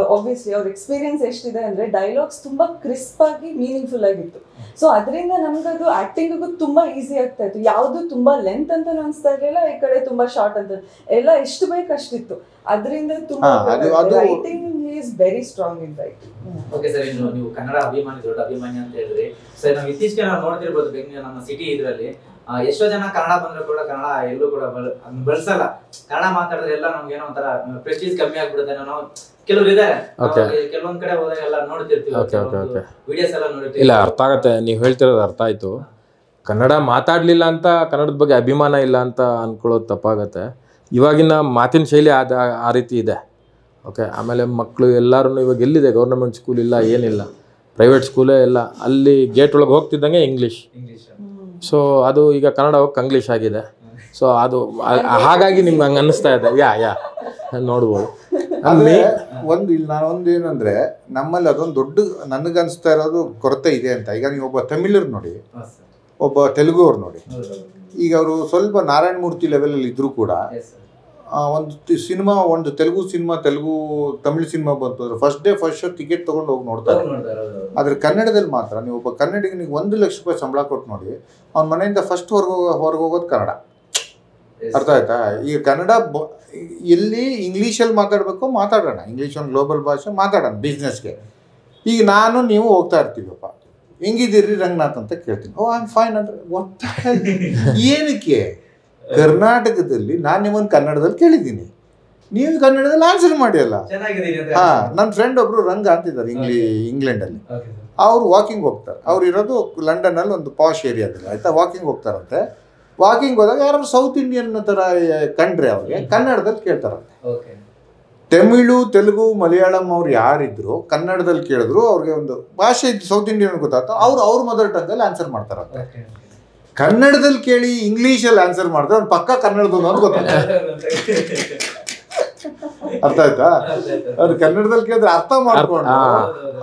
ಆಬ್ವಿಯಸ್ಲಿ ಅವ್ರ ಎಕ್ಸ್ಪೀರಿಯನ್ಸ್ ಎಷ್ಟಿದೆ ಅಂದರೆ ಡೈಲಾಗ್ಸ್ ತುಂಬ ಕ್ರಿಸ್ಪ್ ಆಗಿ ಮೀನಿಂಗ್ಫುಲ್ ಆಗಿತ್ತು. ಸೊ ಅದರಿಂದ ನಮ್ಗದು ಆ್ಯಕ್ಟಿಂಗಿಗೂ ತುಂಬ ಈಸಿ ಆಗ್ತಾ ಇತ್ತು. ಯಾವುದು ತುಂಬ ಲೆಂತ್ ಅಂತ ಅನಿಸ್ತಾ ಇರಲಿಲ್ಲ ಈ ಕಡೆ ತುಂಬ ಶಾರ್ಟ್ ಅಂತ. ಎಲ್ಲ ಎಷ್ಟು ಬೇಕು ಅಷ್ಟಿತ್ತು. ಅದರಿಂದ ತುಂಬ writing is very strong in writing okay sir ಇನ್ನು ನೀವು ಕನ್ನಡ ಅಭಿಮಾನಿ ದೊಡ್ಡ ಅಭಿಮಾನಿ ಅಂತ ಹೇಳಿದ್ರಿ ಸರ್ ನಾವು ಇತ್ತೀಚೆಗೆ ನಾವು ನೋಡ್ತಿರ್ಬೋದು ಬೆಂಗಳೂರು ನಮ್ಮ ಸಿಟಿ ಇದರಲ್ಲಿ ಎಷ್ಟೋ ಜನ ಕನ್ನಡ ಬಂದ್ರೆ ಕೂಡ ಕನ್ನಡ ಎಲ್ಲೂ ಕೂಡ ಬಳ- ಬಳಸಲ್ಲ. ಕನ್ನಡ ಮಾತಾಡಿದ್ರೆ ಎಲ್ಲ ನಮ್ಗೆ ಏನೋ ಒಂಥರ ಪ್ರೆಸ್ಟೀಜ್ ಕಮ್ಮಿ ಆಗ್ಬಿಡುತ್ತೆ ನಾವು ಕೆಲವ್ರು ಕೆಲವೊಂದ್ ಕಡೆ ಹೋದಾಗ ಎಲ್ಲ ನೋಡ್ತಿರ್ತೀವಿ. ವಿಡಿಯೋಸ್ ಎಲ್ಲ ನೋಡಿರ್ತೀವಿ ಇಲ್ಲ ಅರ್ಥ ಆಗತ್ತೆ. ನೀವು ಹೇಳ್ತಿರೋದು ಅರ್ಥ ಆಯ್ತು. ಕನ್ನಡ ಮಾತಾಡಲಿಲ್ಲ ಅಂತ ಕನ್ನಡದ ಬಗ್ಗೆ ಅಭಿಮಾನ ಇಲ್ಲ ಅಂತ ಅನ್ಕೊಳ್ಳೋದು ತಪ್ಪಾಗತ್ತೆ. ಇವಾಗಿನ ಮಾತಿನ ಶೈಲಿ ಆದ ಆ ರೀತಿ ಇದೆ. ಓಕೆ ಆಮೇಲೆ ಮಕ್ಕಳು ಎಲ್ಲರೂ ಇವಾಗ ಎಲ್ಲಿದೆ? ಗೌರ್ಮೆಂಟ್ ಸ್ಕೂಲ್ ಇಲ್ಲ ಏನಿಲ್ಲ. ಪ್ರೈವೇಟ್ ಸ್ಕೂಲೇ ಇಲ್ಲ. ಅಲ್ಲಿ ಗೇಟ್ ಒಳಗೆ ಹೋಗ್ತಿದ್ದಂಗೆ ಇಂಗ್ಲೀಷ್ ಇಂಗ್ಲಿಷ್ ಸೊ ಅದು ಈಗ ಕನ್ನಡ ಹೋಗಿ ಕಂಗ್ಲೀಷ್ ಆಗಿದೆ. ಸೊ ಅದು ಹಾಗಾಗಿ ನಿಮ್ಗೆ ಹಂಗೆ ಅನ್ನಿಸ್ತಾ ಇದೆ. ಯಾ ಯಾ ನೋಡ್ಬೋದು. ಆದ್ರೆ ಒಂದು ಇಲ್ಲಿ ನಾನು ಒಂದು ಏನಂದ್ರೆ ನಮ್ಮಲ್ಲಿ ಅದೊಂದು ದೊಡ್ಡ ನನಗನ್ಸ್ತಾ ಇರೋದು ಕೊರತೆ ಇದೆ ಅಂತ. ಈಗ ನೀವು ಒಬ್ಬ ತಮಿಳರು ನೋಡಿ ಒಬ್ಬ ತೆಲುಗು ಅವ್ರು ನೋಡಿ ಈಗ ಅವರು ಸ್ವಲ್ಪ ನಾರಾಯಣ ಮೂರ್ತಿ ಲೆವೆಲಲ್ಲಿ ಇದ್ರೂ ಕೂಡ ಆ, ಒಂದು ಸಿನಿಮಾ ಒಂದು ತೆಲುಗು ಸಿನಿಮಾ ತೆಲುಗು ತಮಿಳ್ ಸಿನಿಮಾ ಬಂತು ಅಂದ್ರೆ first day first show ticket ತಗೊಂಡು ಹೋಗಿ ನೋಡ್ತಾರೆ ಆದ್ರೆ ಕನ್ನಡದಲ್ಲಿ ಮಾತ್ರ ನೀವು ಒಬ್ಬ ಕನ್ನಡಿಗನಿಗೆ ಒಂದು ಲಕ್ಷ ರೂಪಾಯಿ ಸಂಬಳ ಕೊಟ್ಟು ನೋಡಿ ಅವ್ನ ಮನೆಯಿಂದ ಫಸ್ಟ್ ಹೊರಗೆ ಹೊರಗೆ ಹೋಗೋದು ಕನ್ನಡ. ಅರ್ಥ ಆಯ್ತಾ? ಈಗ ಕನ್ನಡ ಇಲ್ಲಿ ಎಲ್ಲಿ ಇಂಗ್ಲೀಷಲ್ಲಿ ಮಾತಾಡಬೇಕು ಮಾತಾಡೋಣ. ಇಂಗ್ಲೀಷ್ ಒಂದು ಗ್ಲೋಬಲ್ ಭಾಷೆ ಮಾತಾಡೋಣ ಬಿಸ್ನೆಸ್ಗೆ ಈಗ ನಾನು ನೀವು ಹೋಗ್ತಾ ಇರ್ತೀವಪ್ಪ ಹೆಂಗಿದ್ದೀರಿ ರಂಗನಾಥ್ ಅಂತ ಕೇಳ್ತೀನಿ. ಓ ಐ ಫೈನ್ ಅಂದ್ರೆ what ಏನಕ್ಕೆ? ಕರ್ನಾಟಕದಲ್ಲಿ ನಾನು ನಿಮ್ಮನ್ನು ಕನ್ನಡದಲ್ಲಿ ಕೇಳಿದ್ದೀನಿ. ನೀವು ಕನ್ನಡದಲ್ಲಿ ಆನ್ಸರ್ ಮಾಡಿ ಅಲ್ಲ ಹಾಂ ನನ್ನ ಫ್ರೆಂಡ್ ಒಬ್ರು ರಂಗ ಅಂತಿದ್ದಾರೆ ಇಂಗ್ಲಿ ಇಂಗ್ಲೆಂಡಲ್ಲಿ ಅವರು ವಾಕಿಂಗ್ ಹೋಗ್ತಾರೆ. ಅವ್ರು ಇರೋದು ಲಂಡನ್ನಲ್ಲಿ ಒಂದು ಪಾಶ್ ಏರಿಯಾದಲ್ಲಿ ಆಯಿತಾ? ವಾಕಿಂಗ್ ಹೋಗ್ತಾರಂತೆ. ವಾಕಿಂಗ್ ಹೋದಾಗ ಯಾರು ಸೌತ್ ಇಂಡಿಯನ್ ಥರ ಕಂಡ್ರೆ ಅವ್ರಿಗೆ ಕನ್ನಡದಲ್ಲಿ ಕೇಳ್ತಾರಂತೆ. ತಮಿಳು ತೆಲುಗು ಮಲಯಾಳಂ ಅವ್ರು ಯಾರಿದ್ರು ಕನ್ನಡದಲ್ಲಿ ಕೇಳಿದ್ರು ಅವ್ರಿಗೆ ಒಂದು ಭಾಷೆ ಇದ್ದು ಸೌತ್ ಇಂಡಿಯನ್ ಗೊತ್ತಾಗ್ತಾ ಅವ್ರು ಅವ್ರ ಮದರ್ ಟಂಗಲ್ಲಿ ಆನ್ಸರ್ ಮಾಡ್ತಾರಂತೆ. ಕನ್ನಡದಲ್ಲಿ ಕೇಳಿ ಇಂಗ್ಲೀಷಲ್ಲಿ ಆನ್ಸರ್ ಮಾಡಿದ್ರೆ ಅವ್ನು ಪಕ್ಕ ಕನ್ನಡದ ಅಂತ ಗೊತ್ತಾಗ್ತದೆ. ಅರ್ಥ ಆಯ್ತಾ? ಅದು ಕನ್ನಡದಲ್ಲಿ ಕೇಳಿದ್ರೆ ಅರ್ಥ ಮಾಡ್ಕೊಂಡು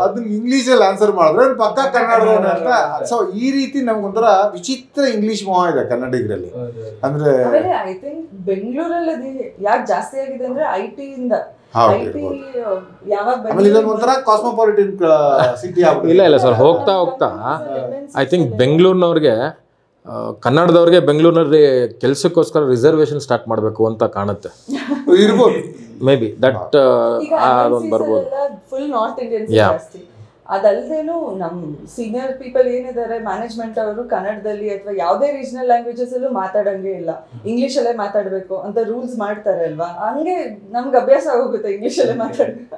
ಅದನ್ನ ಇಂಗ್ಲೀಷಲ್ಲಿ ಆನ್ಸರ್ ಮಾಡಿದ್ರೆ ಪಕ್ಕ ಕನ್ನಡ ಅಂತ ಸೊ ಈ ರೀತಿ ನಮ್ಗೊಂಥರ ವಿಚಿತ್ರ ಇಂಗ್ಲಿಷ್ ಮೋಹ ಇದೆ ಕನ್ನಡಿಗರಲ್ಲಿ. ಅಂದ್ರೆ ಐ ಥಿಂಕ್ ಬೆಂಗಳೂರಲ್ಲಿ ಅದು ಯಾಕೆ ಜಾಸ್ತಿ ಆಗಿದೆ ಅಂದ್ರೆ ಐ ಟಿ ಇಂದ. ಕಾಸ್ಮೋಪಾಲಿಟನ್ ಸಿಟಿ ಇಲ್ಲ ಇಲ್ಲ ಸರ್ ಹೋಗ್ತಾ ಹೋಗ್ತಾ ಐ ಥಿಂಕ್ ಬೆಂಗಳೂರಿನವ್ರಿಗೆ ಕನ್ನಡದವ್ರಿಗೆ ಬೆಂಗಳೂರಿನಲ್ಲಿ ಕೆಲಸಕ್ಕೋಸ್ಕರ ರಿಸರ್ವೇಶನ್ ಸ್ಟಾರ್ಟ್ ಮಾಡಬೇಕು ಅಂತ ಕಾಣುತ್ತೆ. ಇರ್ಬೋದು. ಮೇ ಬಿ ದಟ್ ಅದೊಂದು ಬರ್ಬೋದು. Full north Indian. ಜಾಸ್ತಿ. ಅದಲ್ದೇನು ನಮ್ ಸೀನಿಯರ್ ಪೀಪಲ್ ಏನಿದ್ದಾರೆ ಮ್ಯಾನೇಜ್ಮೆಂಟ್ ಅವರು ಕನ್ನಡದಲ್ಲಿ ಅಥವಾ ಯಾವುದೇ ರೀಜನಲ್ ಲ್ಯಾಂಗ್ವೇಜಸ್ ಅಲ್ಲೂ ಮಾತಾಡಂಗೆ ಇಲ್ಲ. ಇಂಗ್ಲಿಷ್ ಅಲ್ಲೇ ಮಾತಾಡಬೇಕು ಅಂತ ರೂಲ್ಸ್ ಮಾಡ್ತಾರೆ ಅಲ್ವಾ? ಹಂಗೆ ನಮ್ಗೆ ಅಭ್ಯಾಸ ಆಗೋಗುತ್ತೆ ಇಂಗ್ಲಿಷ್ ಅಲ್ಲೇ ಮಾತಾಡ್ಬೇಕು